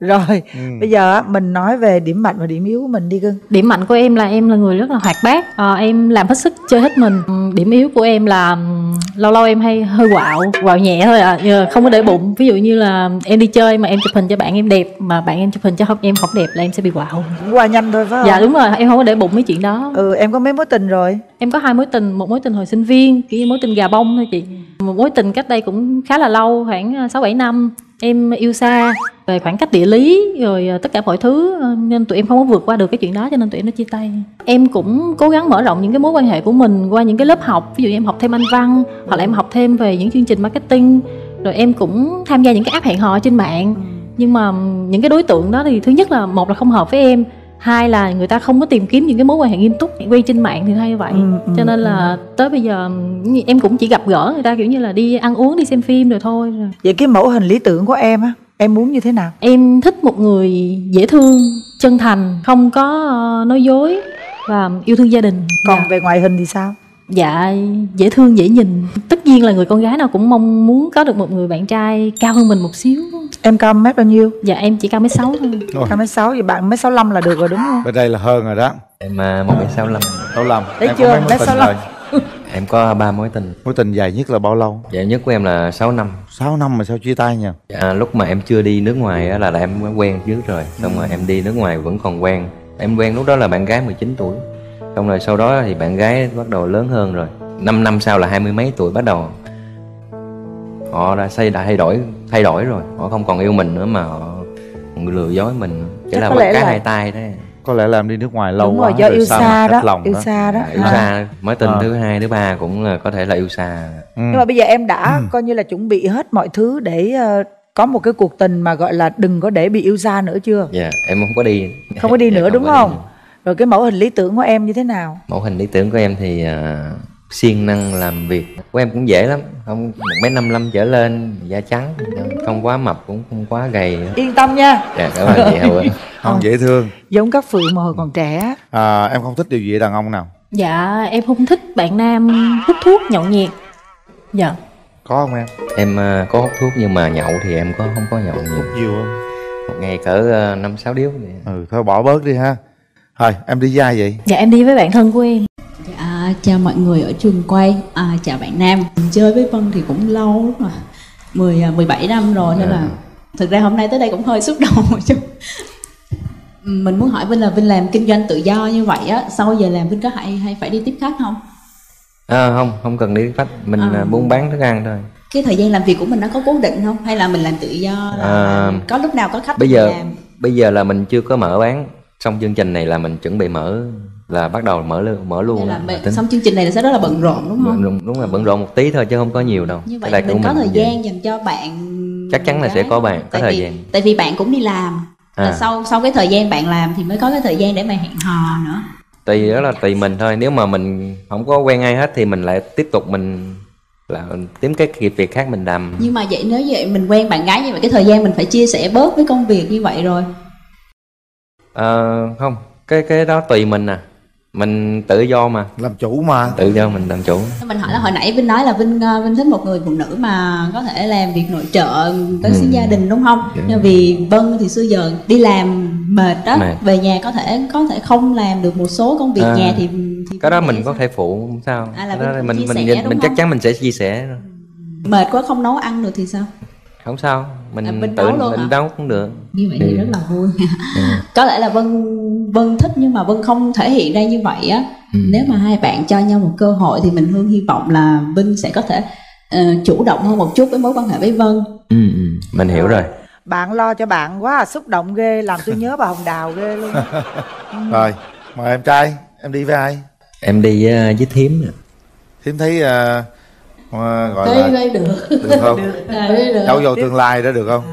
Rồi, bây giờ á, mình nói về điểm mạnh và điểm yếu của mình đi cưng. Điểm mạnh của em là em là người rất là hoạt bát. Ờ, Em làm hết sức chơi hết mình. Ừm, Điểm yếu của em là ừm, lâu lâu em hay hơi quạo Quạo nhẹ thôi à không có để bụng. Ví dụ như là em đi chơi mà em chụp hình cho bạn em đẹp Mà bạn em chụp hình cho không em không đẹp là em sẽ bị quạo. Qua nhanh thôi phải không? Dạ đúng rồi. Em không có để bụng mấy chuyện đó. Ừ em có mấy mối tình rồi? Em có hai mối tình Một mối tình hồi sinh viên Kiểu như mối tình gà bông thôi chị. Một mối tình cách đây cũng khá là lâu Khoảng 6-7 năm. Em yêu xa về khoảng cách địa lý rồi ờ, tất cả mọi thứ ờ, nên tụi em không có vượt qua được cái chuyện đó cho nên tụi em nó chia tay. Em cũng cố gắng mở rộng những cái mối quan hệ của mình qua những cái lớp học. Ví dụ như em học thêm anh văn hoặc là em học thêm về những chương trình marketing. Rồi em cũng tham gia những cái app hẹn hò trên mạng. Nhưng mà những cái đối tượng đó thì thứ nhất là một là không hợp với em hai là người ta không có tìm kiếm những cái mối quan hệ nghiêm túc quen trên mạng thì hay vậy Ừ, ừ, cho nên là tới bây giờ ừm, em cũng chỉ gặp gỡ người ta kiểu như là đi ăn uống đi xem phim rồi thôi Vậy cái mẫu hình lý tưởng của em á, em muốn như thế nào? Em thích một người dễ thương, chân thành, không có ờ, nói dối và yêu thương gia đình. Còn về ngoại hình thì sao? Dạ dễ thương dễ nhìn. Tất nhiên là người con gái nào cũng mong muốn có được một người bạn trai cao hơn mình một xíu. Em cao mét bao nhiêu? Dạ em chỉ cao mét sáu thôi. Cao mét sáu, vậy bạn mét sáu là được rồi đúng không? Bên đây là hơn rồi đó. Em à, một mét sáu lăm. Sáu lăm. Đấy Em chưa? Mét sáu rồi? Em có ba mối tình. Mối tình dài nhất là bao lâu? Dài nhất của em là 6 năm. 6 năm mà sao chia tay nhỉ à, lúc mà em chưa đi nước ngoài á là, là em quen trước rồi. Xong rồi em đi nước ngoài vẫn còn quen. Em quen lúc đó là bạn gái 19 tuổi. Xong rồi sau đó thì bạn gái bắt đầu lớn hơn rồi. 5 năm sau là hai mươi mấy tuổi bắt đầu họ đã xây đã thay đổi thay đổi rồi. Họ không còn yêu mình nữa mà họ lừa dối mình chỉ là lẽ cái là- hai tay đấy có lẽ là em đi nước ngoài lâu Đúng quá rồi, do yêu xa đó, lòng yêu xa đó. yêu À. xa mối tình À. thứ hai thứ ba cũng là có thể là yêu xa. Ừ. nhưng mà bây giờ em đã coi như là chuẩn bị hết mọi thứ để ờ, có một cái cuộc tình mà gọi là đừng có để bị yêu xa nữa chưa? Dạ em không có đi. Không có đi Dạ, nữa đúng có đi. không? Rồi cái mẫu hình lý tưởng của em như thế nào? Mẫu hình lý tưởng của em thì à, siêng năng làm việc. Của em cũng dễ lắm không một mét năm mươi trở lên da trắng không quá mập cũng không quá gầy. Yên tâm nha. Dạ cảm ơn chị Hậu không dễ thương. Giống các phượng mà hồi còn trẻ à, em không thích điều gì ở đàn ông nào? Dạ em không thích bạn nam hút thuốc nhậu nhẹt. Dạ. Có không em? Em à, có hút thuốc nhưng mà nhậu thì em có không có nhậu nhiều. Nhiều không? Một ngày cỡ à, năm sáu điếu thì ừ thôi bỏ bớt đi ha. Thôi em đi với ai vậy? Dạ em đi với bạn thân của em Chào mọi người ở trường quay, à, chào bạn Nam. Mình chơi với Vân thì cũng lâu lắm rồi, 10, à, 17 năm rồi nên là thực ra hôm nay tới đây cũng hơi xúc động một chút. Mình muốn hỏi Vinh là Vinh làm kinh doanh tự do như vậy á, sau giờ làm Vinh có hay hay phải đi tiếp khách không? à, không không cần đi khách mình À. à, buôn bán thức ăn thôi Cái thời gian làm việc của mình nó có cố định không? Hay là mình làm tự do là À, có lúc nào có khách bây giờ làm? bây giờ là mình chưa có mở bán xong chương trình này là mình chuẩn bị mở là bắt đầu mở luôn mở luôn là mình, tính. xong chương trình này là sẽ rất là bận rộn đúng không? đúng, đúng là bận rộn một tí thôi chứ không có nhiều đâu. Như vậy mình có thời vậy. gian dành cho bạn chắc chắn là sẽ có bạn có tại thời vì, gian. tại vì bạn cũng đi làm À. là sau sau cái thời gian bạn làm thì mới có cái thời gian để mà hẹn hò nữa. Tùy đó là tùy mình thôi. Nếu mà mình không có quen ai hết thì mình lại tiếp tục mình là kiếm cái việc việc khác mình làm. Nhưng mà vậy nếu vậy mình quen bạn gái như vậy cái thời gian mình phải chia sẻ bớt với công việc như vậy rồi. Ờ, không. Cái cái đó tùy mình à mình tự do mà. Làm chủ mà. Tự do mình làm chủ. Mình hỏi là hồi nãy Vinh nói là Vinh ờ, Vinh thích một người phụ nữ mà có thể làm việc nội trợ có Ừ. gia đình đúng không? Dạ. nhưng vì Vân thì xưa giờ đi làm mệt đó Mệt. về nhà có thể có thể không làm được một số công việc À. nhà thì thì cái đó mình có thể phụ không sao. À, là Cái đó mình mình chia mình sẻ, mình, đúng chắc chắn mình sẽ chia sẻ mệt quá không nấu ăn được thì sao không sao mình À, mình tự luôn mình hả? nấu cũng được như vậy thì Ừ. rất là vui Ừ. có lẽ là vân vân thích nhưng mà vân không thể hiện ra như vậy á Ừ. nếu mà hai bạn cho nhau một cơ hội thì mình hương hy vọng là vinh sẽ có thể ờ, chủ động hơn một chút với mối quan hệ với vân ừ, ừ. mình hiểu rồi bạn lo cho bạn quá à, xúc động ghê làm tôi nhớ bà hồng đào ghê luôn rồi mời em trai em đi với ai em đi với, với thím nè. thím thấy ờ, ờ, gọi thấy là thấy được. Được không? À, thấy được. Cháu vô tương lai đó được không?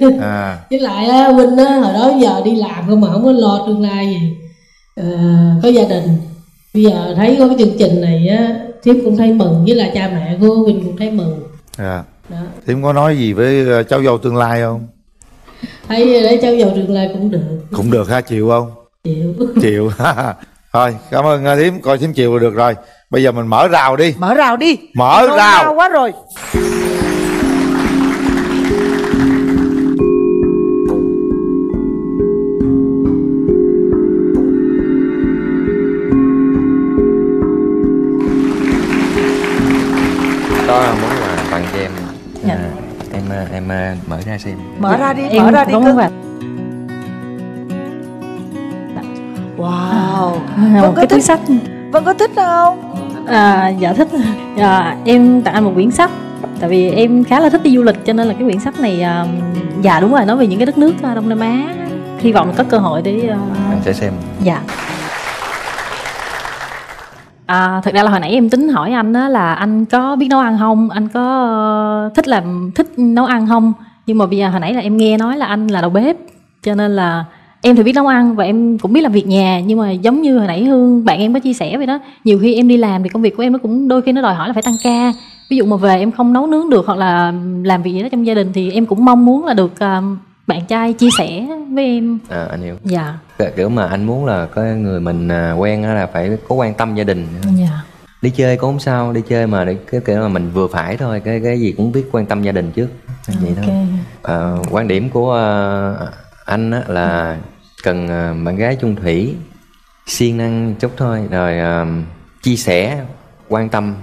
Được. À. Với lại á Vinh á hồi đó giờ đi làm không mà không có lo tương lai gì. Ờ, có gia đình. Bây giờ thấy có cái chương trình này á thiếp cũng thấy mừng với lại cha mẹ của Vinh cũng thấy mừng. Dạ đó. thím có nói gì với ờ, cháu dâu tương lai không? Thấy để cháu vào tương lai cũng được. Cũng được ha chịu không? Chịu. Chịu thôi cảm ơn thím coi thím chịu là được rồi. Bây giờ mình mở rào đi. Mở rào đi. Mở Nôn rào. quá rồi. Đó là món quà tặng cho em Dạ. à, em à, em à, mở ra xem. Mở ra đi Em mở ra đi có cưng. món quà wow. Một có cái túi thích- sách. vân có thích không? À, dạ thích. À, em tặng anh một quyển sách. Tại vì em khá là thích đi du lịch cho nên là cái quyển sách này à, dạ đúng rồi nói về những cái đất nước à, đông nam á. Hy vọng là có cơ hội để à, anh sẽ xem. Dạ. À, thật ra là hồi nãy em tính hỏi anh đó là anh có biết nấu ăn không? Anh có ờ, thích làm thích nấu ăn không? Nhưng mà bây giờ hồi nãy là em nghe nói là anh là đầu bếp cho nên là em thì biết nấu ăn và em cũng biết làm việc nhà nhưng mà giống như hồi nãy hương bạn em có chia sẻ vậy đó nhiều khi em đi làm thì công việc của em nó cũng đôi khi nó đòi hỏi là phải tăng ca. Ví dụ mà về em không nấu nướng được hoặc là làm việc gì đó trong gia đình thì em cũng mong muốn là được ờ, bạn trai chia sẻ với em. À, anh hiểu. Dạ. Kiểu mà anh muốn là có người mình à, quen á là phải có quan tâm gia đình dạ. Đi chơi cũng không sao đi chơi mà để cái kiểu mà mình vừa phải thôi cái cái gì cũng biết quan tâm gia đình trước. Vậy thôi ok. à, quan điểm của à, anh á, là cần à, bạn gái chung thủy siêng năng chút thôi rồi uh, chia sẻ quan tâm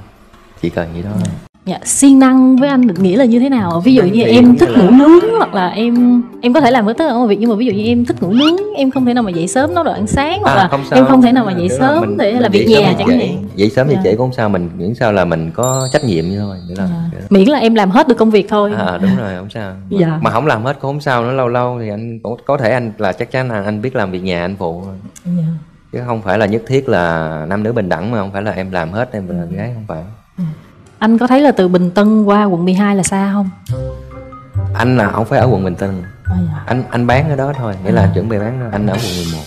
chỉ cần vậy đó thôi. Dạ, siêng năng với anh được nghĩa là như thế nào? Ví dụ như em thích là- ngủ nướng hoặc là em em có thể làm với tất cả mọi việc nhưng mà ví dụ như em thích ngủ nướng, em không thể nào mà dậy sớm nấu đồ ăn sáng hoặc À, là không sao. em không thể nào mà dậy là sớm mình- để là mình việc dậy sớm nhà chẳng hạn. dậy sớm thì Dạ. trễ cũng không sao mình miễn sao là mình có trách nhiệm như thôi là Miễn là em làm hết được công việc thôi. à, đúng rồi không sao mà, Dạ. mà không làm hết cũng không sao nữa lâu lâu thì anh có, có thể anh là chắc chắn là anh biết làm việc nhà anh phụ. Dạ. chứ không phải là nhất thiết là nam nữ bình đẳng mà không phải là em làm hết em là gái không phải Anh có thấy là từ Bình Tân qua quận 12 là xa không? anh là không phải ở quận bình tân À, dạ. anh anh bán ở đó thôi nghĩa là chuẩn bị bán anh ở quận 11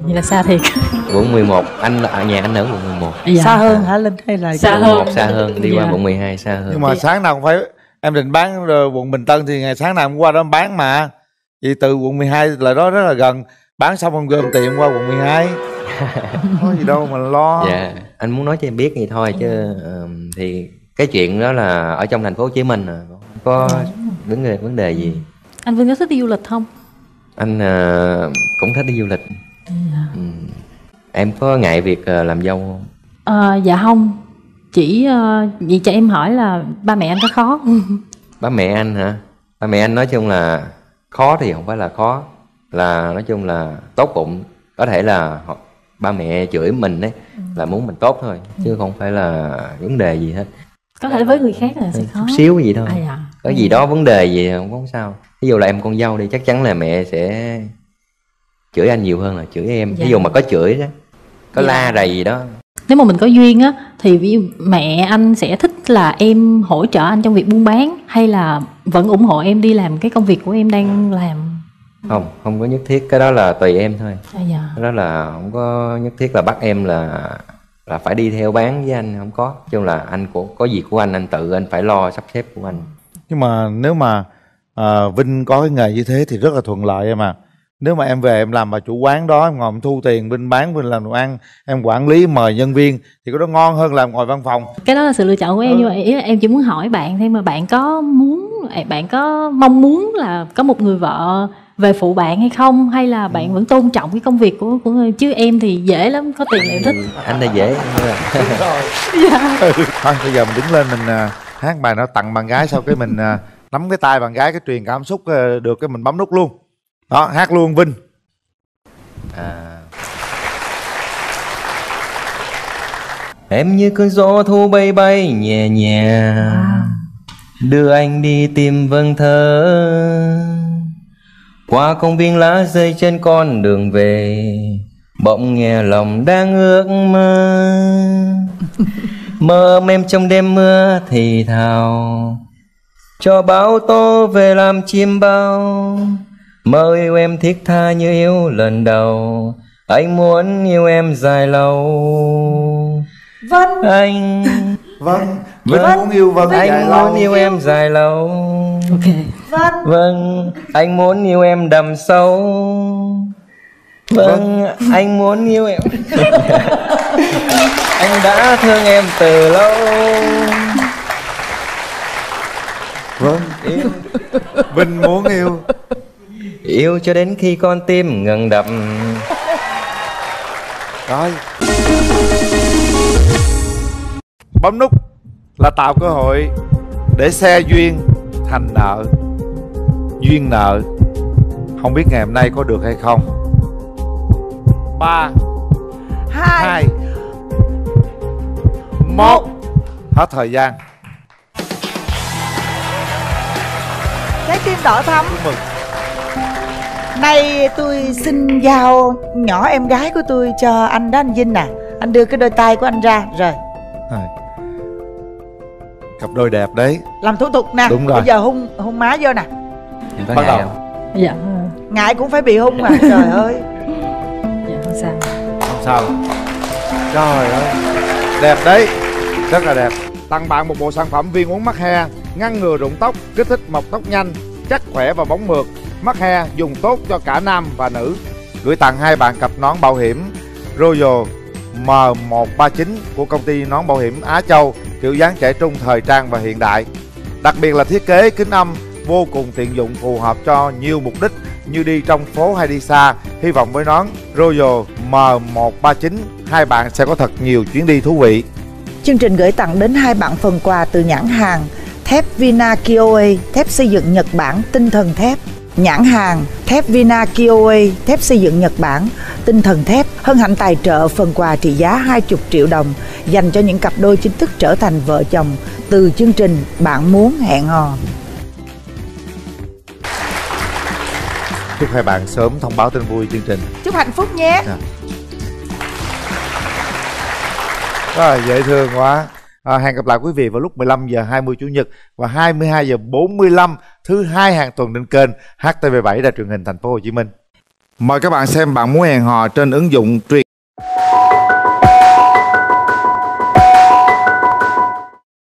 Vậy là xa thiệt. quận 11 anh là ở nhà anh ở quận 11 Dạ. xa hơn hả linh hay là Xa quận hơn. 11 xa hơn đi qua Dạ. quận 12 xa hơn nhưng mà sáng nào cũng phải em định bán ờ, quận Bình Tân thì ngày sáng nào cũng qua đó em bán mà vì từ quận 12 là đó rất là gần bán xong em gom tiền qua quận 12 có gì đâu mà lo. Dạ anh muốn nói cho em biết vậy thôi chứ ờm, thì cái chuyện đó là ở trong thành phố Hồ Chí Minh à. Có vấn đề vấn đề gì? Anh Vinh có thích đi du lịch không? anh ờ, cũng thích đi du lịch. Ừ. em có ngại việc ờ, làm dâu không? Ờ, dạ không. Chỉ uh, vậy cho em hỏi là ba mẹ anh có khó ba mẹ anh hả? Ba mẹ anh nói chung là khó thì không phải là khó là nói chung là tốt bụng. Có thể là họ, ba mẹ chửi mình đấy là muốn mình tốt thôi chứ không phải là vấn đề gì hết có thể với người khác là sẽ khó. chút xíu gì thôi À, dạ. có gì đó vấn đề gì không có sao ví dụ là em con dâu đi chắc chắn là mẹ sẽ chửi anh nhiều hơn là chửi em Dạ. ví dụ mà có chửi đó có Dạ. la rầy gì đó Nếu mà mình có duyên á thì ví dụ mẹ anh sẽ thích là em hỗ trợ anh trong việc buôn bán hay là vẫn ủng hộ em đi làm cái công việc của em đang làm. Không không có nhất thiết. Cái đó là tùy em thôi. À, dạ. cái đó là không có nhất thiết là bắt em là là phải đi theo bán với anh không có. Nói chung là anh của có gì của anh anh tự anh phải lo sắp xếp của anh. Nhưng mà nếu mà à, Vinh có cái nghề như thế thì rất là thuận lợi em à nếu mà em về em làm bà chủ quán đó em ngồi em thu tiền Vinh bán Vinh làm đồ ăn em quản lý mời nhân viên thì cái đó ngon hơn làm ngồi văn phòng. Cái đó là sự lựa chọn của em nhưng mà ý là em chỉ muốn hỏi bạn thêm mà bạn có muốn bạn có mong muốn là có một người vợ về phụ bạn hay không hay là bạn vẫn tôn trọng cái công việc của của người chứ em thì dễ lắm có tiền em thích. anh là dễ thôi à. Dạ. Ừ. thôi bây giờ mình đứng lên mình à, hát bài nó tặng bạn gái sau cái mình à, nắm cái tay bạn gái cái truyền cảm xúc à, được cái mình bấm nút luôn đó hát luôn Vinh À. Em như cơn gió thu bay bay nhẹ nhẹ Đưa anh đi tìm vầng thơ Qua công viên lá rơi trên con đường về Bỗng nghe lòng đang ước mơ. Mơ ôm em trong đêm mưa thì thào Cho bão tố về làm chim bao. Mơ yêu em thiết tha như yêu lần đầu Anh muốn yêu em dài lâu. Vâng Anh Vâng Vâng muốn yêu Vân Anh dài muốn lâu. yêu em dài lâu. Ok Vâng. Vâng Anh muốn yêu em đầm sâu. Vâng Anh muốn yêu em. Anh đã thương em từ lâu. Vâng. Yêu. Vinh muốn yêu. Yêu cho đến khi con tim ngừng đập. Rồi. Bấm nút là tạo cơ hội để xe duyên thành nợ Duyên nợ. Không biết ngày hôm nay có được hay không. Ba. Hai, hai. Một. Hết thời gian. Trái tim đỏ thắm. Chúc mừng. Nay tôi xin giao nhỏ em gái của tôi cho anh đó anh Vinh nè. Anh đưa cái đôi tay của anh ra. Rồi. Rồi. Cặp đôi đẹp đấy. Làm thủ tục nè. Đúng rồi. Bây giờ hung hung má vô nè Em có Bắt ngại đầu. không? Dạ. Ngại cũng phải bị hung mà Trời ơi. Dạ không sao. Không sao. Trời ơi. Đẹp đấy. Rất là đẹp. Tặng bạn một bộ sản phẩm viên uống mắc he. Ngăn ngừa rụng tóc Kích thích mọc tóc nhanh Chắc khỏe và bóng mượt. Mắc he dùng tốt cho cả nam và nữ. Gửi tặng hai bạn cặp nón bảo hiểm Royal M139 của công ty nón bảo hiểm Á Châu kiểu dáng trẻ trung thời trang và hiện đại. Đặc biệt là thiết kế kính âm vô cùng tiện dụng phù hợp cho nhiều mục đích như đi trong phố hay đi xa. Hy vọng với nón Royal M139 hai bạn sẽ có thật nhiều chuyến đi thú vị. Chương trình gửi tặng đến hai bạn phần quà từ nhãn hàng thép Vina Kioe, thép xây dựng Nhật Bản tinh thần thép. Nhãn hàng thép Vina Kioe, thép xây dựng Nhật Bản, tinh thần thép hân hạnh tài trợ phần quà trị giá 20 triệu đồng dành cho những cặp đôi chính thức trở thành vợ chồng từ chương trình Bạn muốn hẹn hò. Chúc hai bạn sớm thông báo tin vui chương trình. Chúc hạnh phúc nhé. Rất là dễ thương quá. À, hẹn gặp lại quý vị vào lúc 15 giờ 20 chủ nhật và 22 giờ 45 thứ hai hàng tuần trên kênh HTV7 Đài truyền hình thành phố Hồ Chí Minh. Mời các bạn xem bạn muốn hẹn hò trên ứng dụng truyền